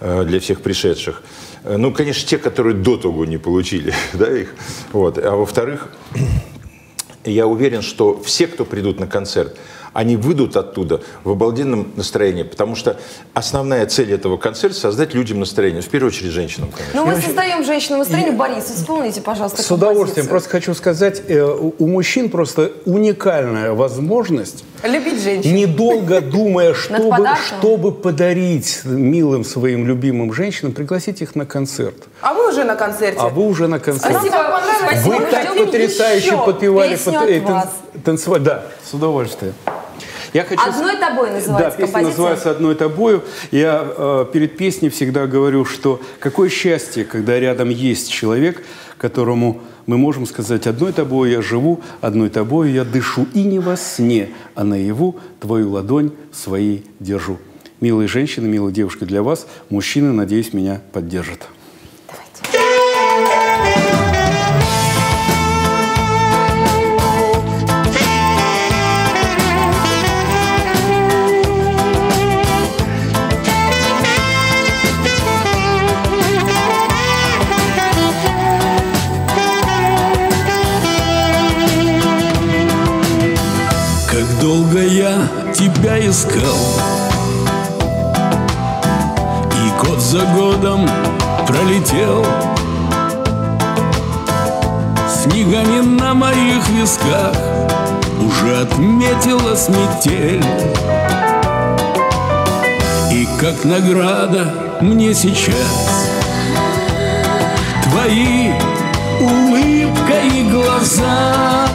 э, для всех пришедших. Ну, конечно, те, которые до того не получили да, их. Вот. А во-вторых, я уверен, что все, кто придут на концерт, они выйдут оттуда в обалденном настроении, потому что основная цель этого концерта – создать людям настроение, в первую очередь женщинам, конечно. Ну, мы создаем женщинам настроение. Борис, исполните, пожалуйста, С удовольствием. композицию. Просто хочу сказать, э, у мужчин просто уникальная возможность Любить женщин. недолго думая, чтобы, чтобы подарить милым своим любимым женщинам, пригласить их на концерт. А вы уже на концерте. А вы уже на концерте. Спасибо, понравилось. Вы так потрясающе подпевали, э, тан- танцевали. Да, с удовольствием. Я хочу... «Одной тобой» Да, называется песня композиция. называется «Одной тобою». Я э, перед песней всегда говорю, что какое счастье, когда рядом есть человек, которому мы можем сказать «одной тобой я живу, одной тобой я дышу, и не во сне, а наяву твою ладонь своей держу». Милые женщины, милые девушки, для вас, мужчины, надеюсь, меня поддержат. Долго я тебя искал. И год за годом пролетел. Снегами на моих висках Уже отметилась метель. И как награда мне сейчас Твои улыбка и глаза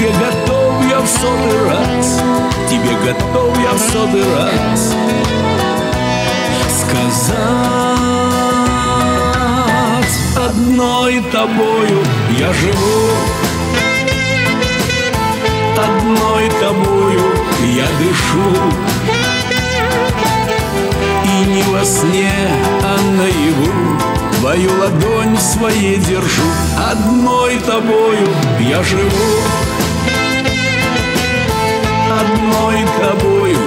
Тебе готов я в сотый раз. Тебе готов я в сотый раз. Сказать Одной тобою я живу. Одной тобою я дышу. И не во сне, а наяву. Твою ладонь своей держу. Одной тобою я живу Одной тобою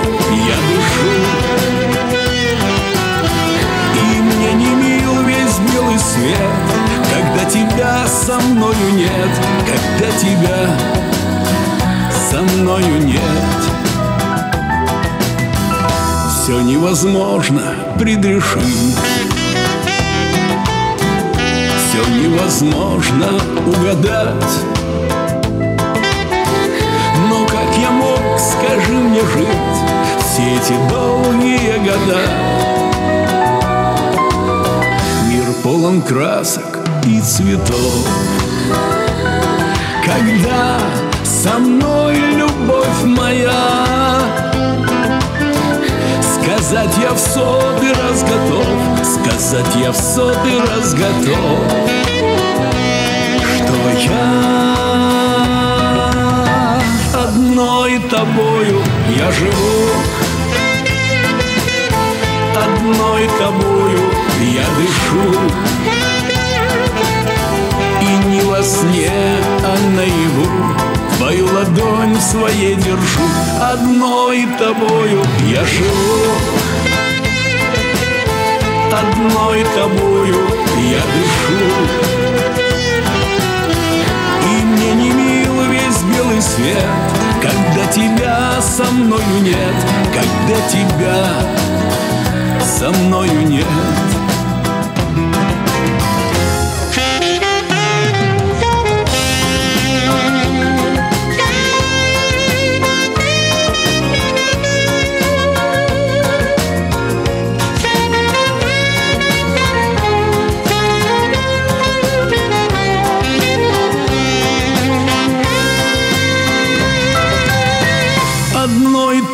я дышу. И мне не мил весь белый свет Когда тебя со мною нет Когда тебя со мною нет. Все невозможно предрешить. Все невозможно угадать скажи мне, жить Все эти долгие года. Мир полон красок и цветов. Когда со мной любовь моя Сказать я в сотый раз готов Сказать я в сотый раз готов Что я живу. Одной тобою я дышу. И не во сне, а наяву. Твою ладонь в своей держу. Одной тобою я живу. Одной тобою я дышу. И мне не мил весь белый свет тебя со мною нет Когда тебя со мною нет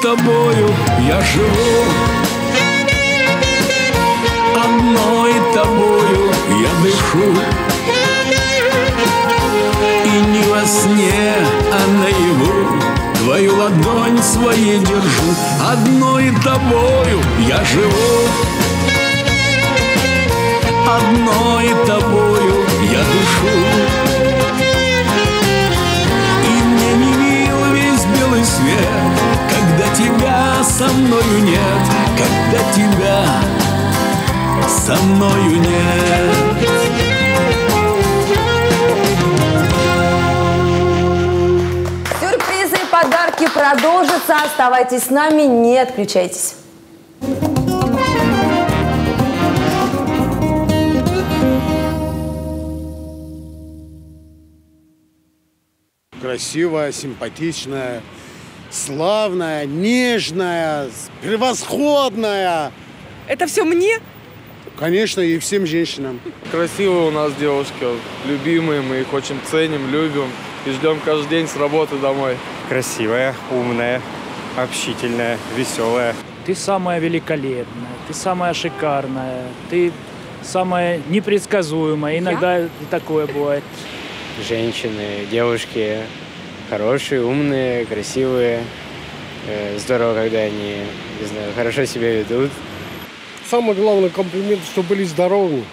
тобою я живу. Одной тобою я дышу. И не во сне, а наяву. Твою ладонь своей держу. Одной тобою я живу. Одной тобою я дышу тебя со мною нет Когда тебя со мною нет Все подарки продолжатся. Оставайтесь с нами, не отключайтесь. красивая, симпатичная, славная, нежная, превосходная. Это все мне? Конечно, и всем женщинам. Красивые у нас девушки, любимые, мы их очень ценим, любим и ждем каждый день с работы домой. Красивая, умная, общительная, веселая. Ты самая великолепная, ты самая шикарная, ты самая непредсказуемая. Иногда и такое бывает. женщины, девушки хорошие, умные, красивые. Э, Здорово, когда они, не знаю, хорошо себя ведут. Самый главный комплимент, чтобы были здоровыми,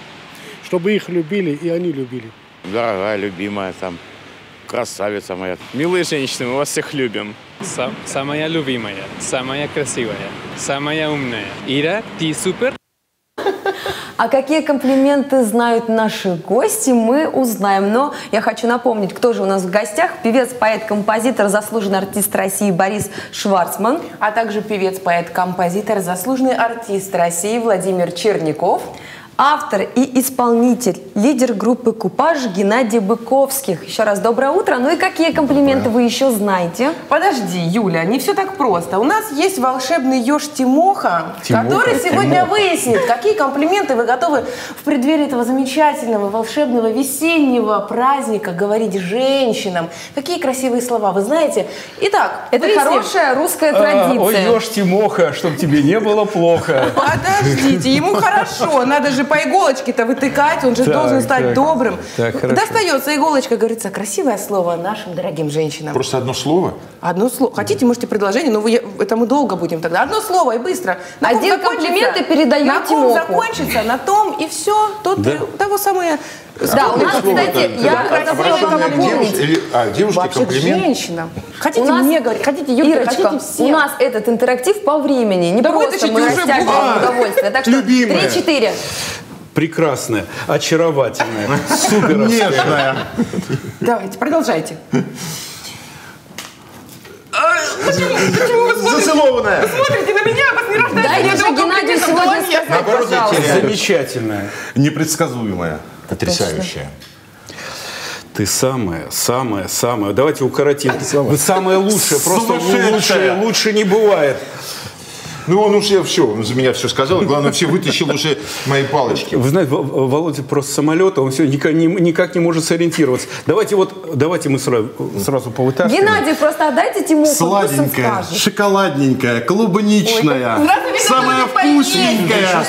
чтобы их любили и они любили. Дорогая, любимая там, красавица моя. Милые женщины, мы вас всех любим. Сам- самая любимая, самая красивая, самая умная. Ира, ты супер. А какие комплименты знают наши гости, мы узнаем. Но я хочу напомнить, кто же у нас в гостях. Певец, поэт, композитор, заслуженный артист России Борис Шварцман. А также певец, поэт, композитор, заслуженный артист России Владимир Черняков. Автор и исполнитель, лидер группы «Купаж» Геннадий Быковских. Еще раз доброе утро. Ну и какие комплименты вы еще знаете? Подожди, Юля, не все так просто. У нас есть волшебный еж Тимоха, Тимоха, который сегодня Тимоха. выяснит, какие комплименты вы готовы в преддверии этого замечательного, волшебного весеннего праздника говорить женщинам. Какие красивые слова, вы знаете? Итак, Это выясним. хорошая русская А, традиция. Ой, ешь Тимоха, чтобы тебе не было плохо. Подождите, ему хорошо, надо же по иголочке-то вытыкать, он же Так, должен стать так. добрым. Так, хорошо. Достается иголочка, говорится, красивое слово нашим дорогим женщинам. Просто одно слово? Одно слово. Хотите, можете предложение, но вы, это мы долго будем тогда. Одно слово и быстро. На ком Один закончится- комплимент и передаем На ком закончится, на том и все. Тот Да. того самое. Да, у нас, кстати, я забыла время напомнить. А, девушке комплимент? женщинам. Хотите У нас- мне говорить, хотите Ирочка, хотите всем. у нас этот интерактив по времени, не просто мы растягиваем удовольствие. Так что Любимая. 3-4. Прекрасная, очаровательная, суперовская. Нежная. Давайте, продолжайте. Зацелованная. Смотрите на меня, вас не рождается Дайте же Геннадию сегодня сказать, пожалуйста. Замечательная. Непредсказуемая. Потрясающая. Ты самая, самая, самая. Давайте укоротим. Вы самая лучшая. Просто лучше, лучше не бывает. Ну, он уже все, он за меня все сказал. Главное, все вытащил уже мои палочки. Вы знаете, Вол- Володя просто самолета, он все никак не, никак не может сориентироваться. Давайте вот, давайте мы сразу, сразу повытаскиваем. Геннадий, просто отдайте он Сладенькая, шоколадненькая, клубничная, Здравствуйте, самая вкусненькая.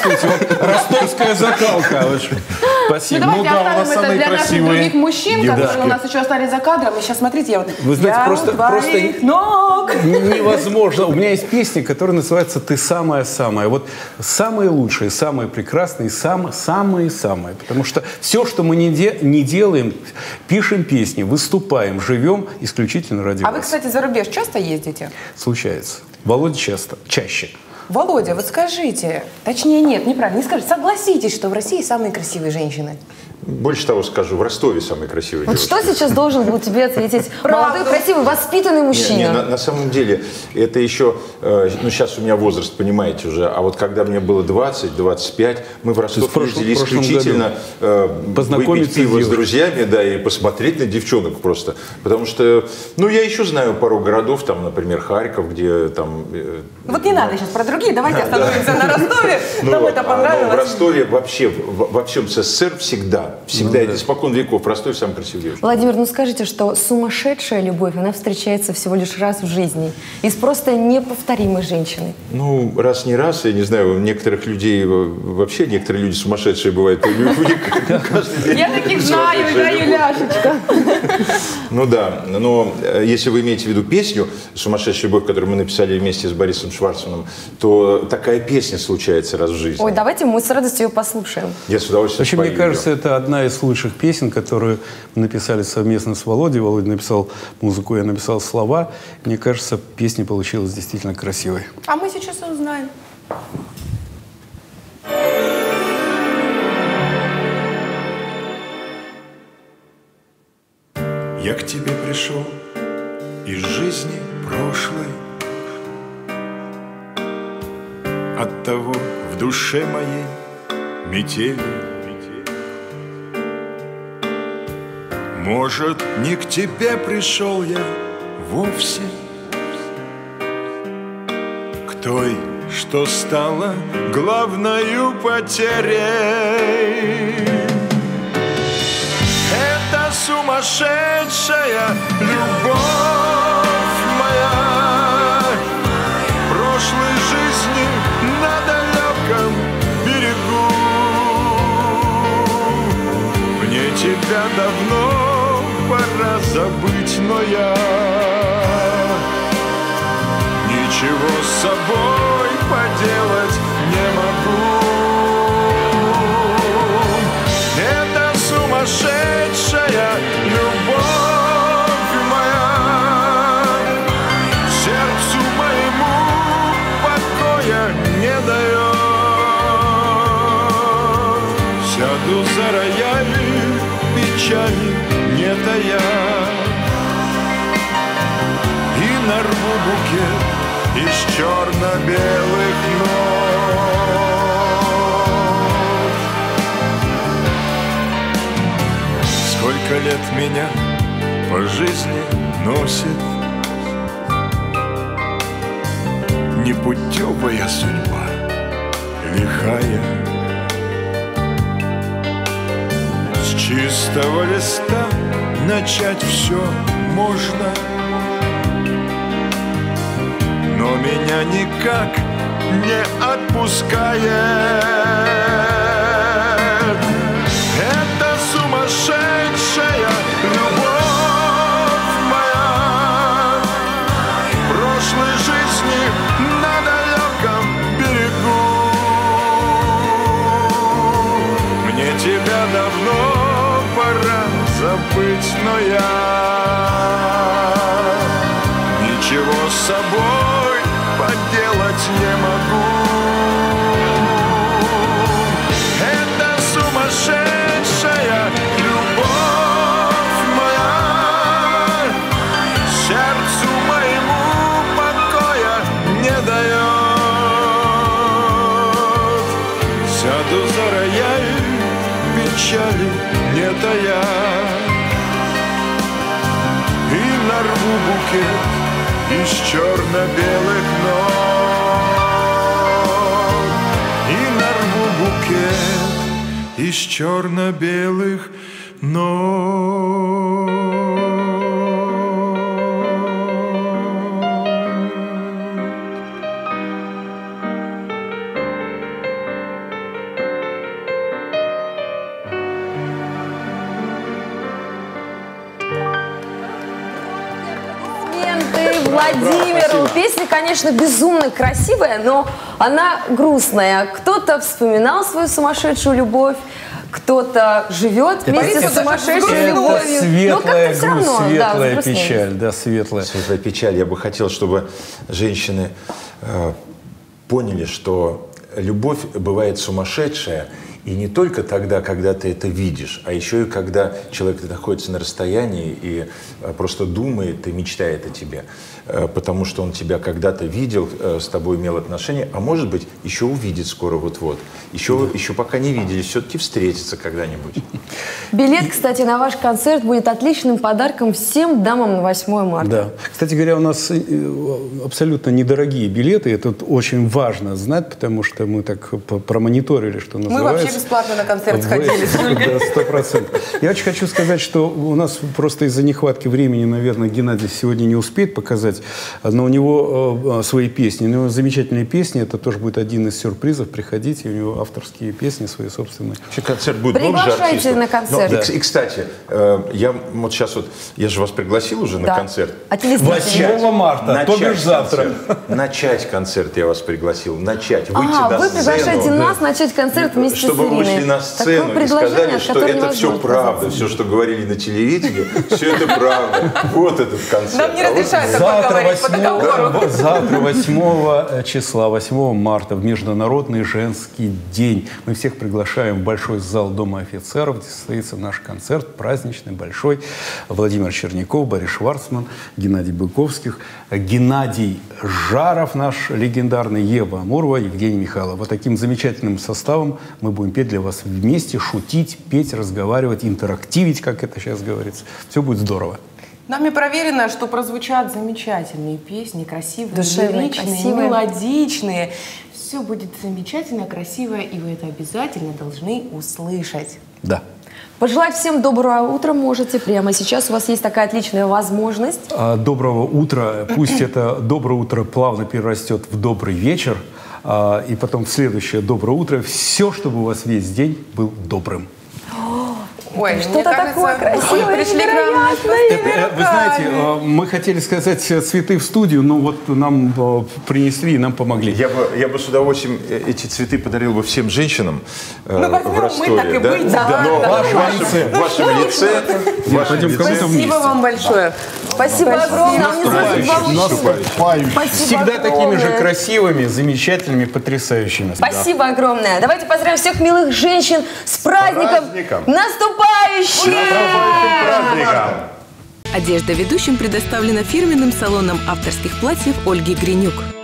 Ростовская закалка. Ну Спасибо. давайте да, у нас оставим это для наших других мужчин, которые у нас еще остались за кадром. И сейчас смотрите, я вот... Вы знаете, я просто- просто- ног. Невозможно. У меня есть песня, которая называется «Ты самая-самая». Вот самые лучшие, самые прекрасные, сам- самые-самые. Потому что все, что мы не, де- не делаем, пишем песни, выступаем, живем исключительно ради А вы, вас. кстати, за рубеж часто ездите? Случается. Володя часто, чаще. Володя, вот скажите, точнее нет, неправильно, не скажите, согласитесь, что в России самые красивые женщины? Больше того скажу, в Ростове самые красивые Вот девушки. что сейчас должен был тебе ответить молодой, красивый, воспитанный Не, мужчина? не, на, на самом деле, это еще, э, ну сейчас у меня возраст, понимаете уже, а вот когда мне было 20-25, мы в Ростов в прошлом- ездили в исключительно э, выпить пиво с друзьями, да, и посмотреть на девчонок просто. Потому что, ну я еще знаю пару городов, там, например, Харьков, где там... э, Вот не надо сейчас про другие, давайте остановимся на Ростове, ну, нам вот, это а, ну, в понравилось. Ростове вообще, в- во всем СССР всегда, всегда, это испокон веков, в Ростове самый красивый девушка. Владимир, ну скажите, что сумасшедшая любовь, она встречается всего лишь раз в жизни. И с просто неповторимой женщиной. Ну, раз не раз, я не знаю, у некоторых людей, вообще некоторые люди сумасшедшие бывают. У них- у них каждый день Я таких знаю, да. Юляшечка. Ну да, но э, если вы имеете в виду песню «Сумасшедшая любовь», которую мы написали вместе с Борисом Шварцманом, то такая песня случается раз в жизни. Ой, давайте мы с радостью ее послушаем. Я с удовольствием Вообще, мне кажется, это одна из лучших песен, которую мы написали совместно с Володей. Володя написал музыку, я написал слова. Мне кажется, песня получилась действительно красивой. А мы сейчас узнаем. Я к тебе пришел из жизни прошлой. Оттого в душе моей метели. Может, не к тебе пришел я вовсе, К той, что стала главною потерей. Это сумасшедшая любовь моя. Прошлой жизни на далеком берегу. Мне тебя давно пора забыть, но я Ничего с собой поделать не могу черно-белых нот Сколько лет меня по жизни носит? Непутевая судьба, лихая. С чистого листа начать все можно меня никак не отпускает. Это сумасшедшая любовь моя. Прошлой жизни на далеком берегу. Мне тебя давно пора забыть, но я тая И нарву букет из черно-белых нот И нарву букет из черно-белых Аплодисменты Песня, конечно, безумно красивая, но она грустная. Кто-то вспоминал свою сумасшедшую любовь, кто-то живет вместе с сумасшедшей любовью. Но Светлая все грусть, равно, да, светлая взгрустнее. печаль, да, светлая. Светлая печаль. Я бы хотел, чтобы женщины э, поняли, что любовь бывает сумасшедшая, и не только тогда, когда ты это видишь, а еще и когда человек находится на расстоянии и э, просто думает и мечтает о тебе. Э, Потому что он тебя когда-то видел, э, с тобой имел отношения, а может быть, еще увидит скоро вот-вот. Еще, еще пока не виделись, все-таки встретятся когда-нибудь. Билет, кстати, на ваш концерт будет отличным подарком всем дамам на 8 марта. Да. Кстати говоря, у нас э, абсолютно недорогие билеты. Это очень важно знать, потому что мы так промониторили, что Мы называется. вообще бесплатно на концерт сходили. Да, сто процентов. Я очень хочу сказать, что у нас просто из-за нехватки времени, наверное, Геннадий сегодня не успеет показать, но у него э, свои песни. У него замечательные песни. Это тоже будет один из сюрпризов. Приходите, у него авторские песни свои собственные. Вообще концерт будет Приглашайте на концерт. Ну, и, и, кстати, э, я вот сейчас вот, я же вас пригласил уже Да. на концерт. А телезрители? 8 марта, то бишь завтра. концерт. Начать концерт я вас пригласил. Начать. Выйти А, на вы сцену. приглашаете нас начать концерт вместе чтобы с Ириной. вышли на Такое сцену и предложение, сказали, что это все правда, все, что говорили на телевидении, все это правда. Вот этот концерт. Нам не А разрешают такое Завтра говорить по 8, договору. завтра 8 числа, 8 марта, в Международный женский день. Мы всех приглашаем в большой зал Дома офицеров, где состоится наш концерт праздничный, большой. Владимир Черняков, Борис Шварцман, Геннадий Быковских, Геннадий Жаров, наш легендарный, Ева Амурова, Евгений Михайлов. Вот таким замечательным составом мы будем петь для вас вместе, шутить, петь, разговаривать, интерактивить, как это сейчас говорится. Все будет здорово. Нами проверено, что прозвучат замечательные песни, красивые, Душевные, лиричные, красивые. мелодичные. Все будет замечательно, красиво, и вы это обязательно должны услышать. Да. Пожелать всем доброго утра можете прямо сейчас. У вас есть такая отличная возможность. А, Доброго утра. Пусть это доброе утро плавно перерастет в добрый вечер, а, и потом в следующее доброе утро. Все, чтобы у вас весь день был добрым. Ой, Что-то такое красивое, мы пришли к вам Это, э, вы знаете, э, мы хотели сказать э, цветы в студию, но вот нам э, принесли и нам помогли. Я бы, я бы с удовольствием э, эти цветы подарил бы всем женщинам э, Ну, возьмем в мы, Ростове. так и да? быть, да. Но Да. в вашем, в вашем лице, в вашем лице- Спасибо вам большое. Спасибо огромное. Не забудь вам Наступающим. Спасибо Всегда такими же огромное. красивыми, замечательными, потрясающими. Спасибо огромное. Давайте поздравим всех милых женщин с праздником, праздником. наступающим! Одежда ведущим предоставлена фирменным салоном авторских платьев Ольги Гринюк.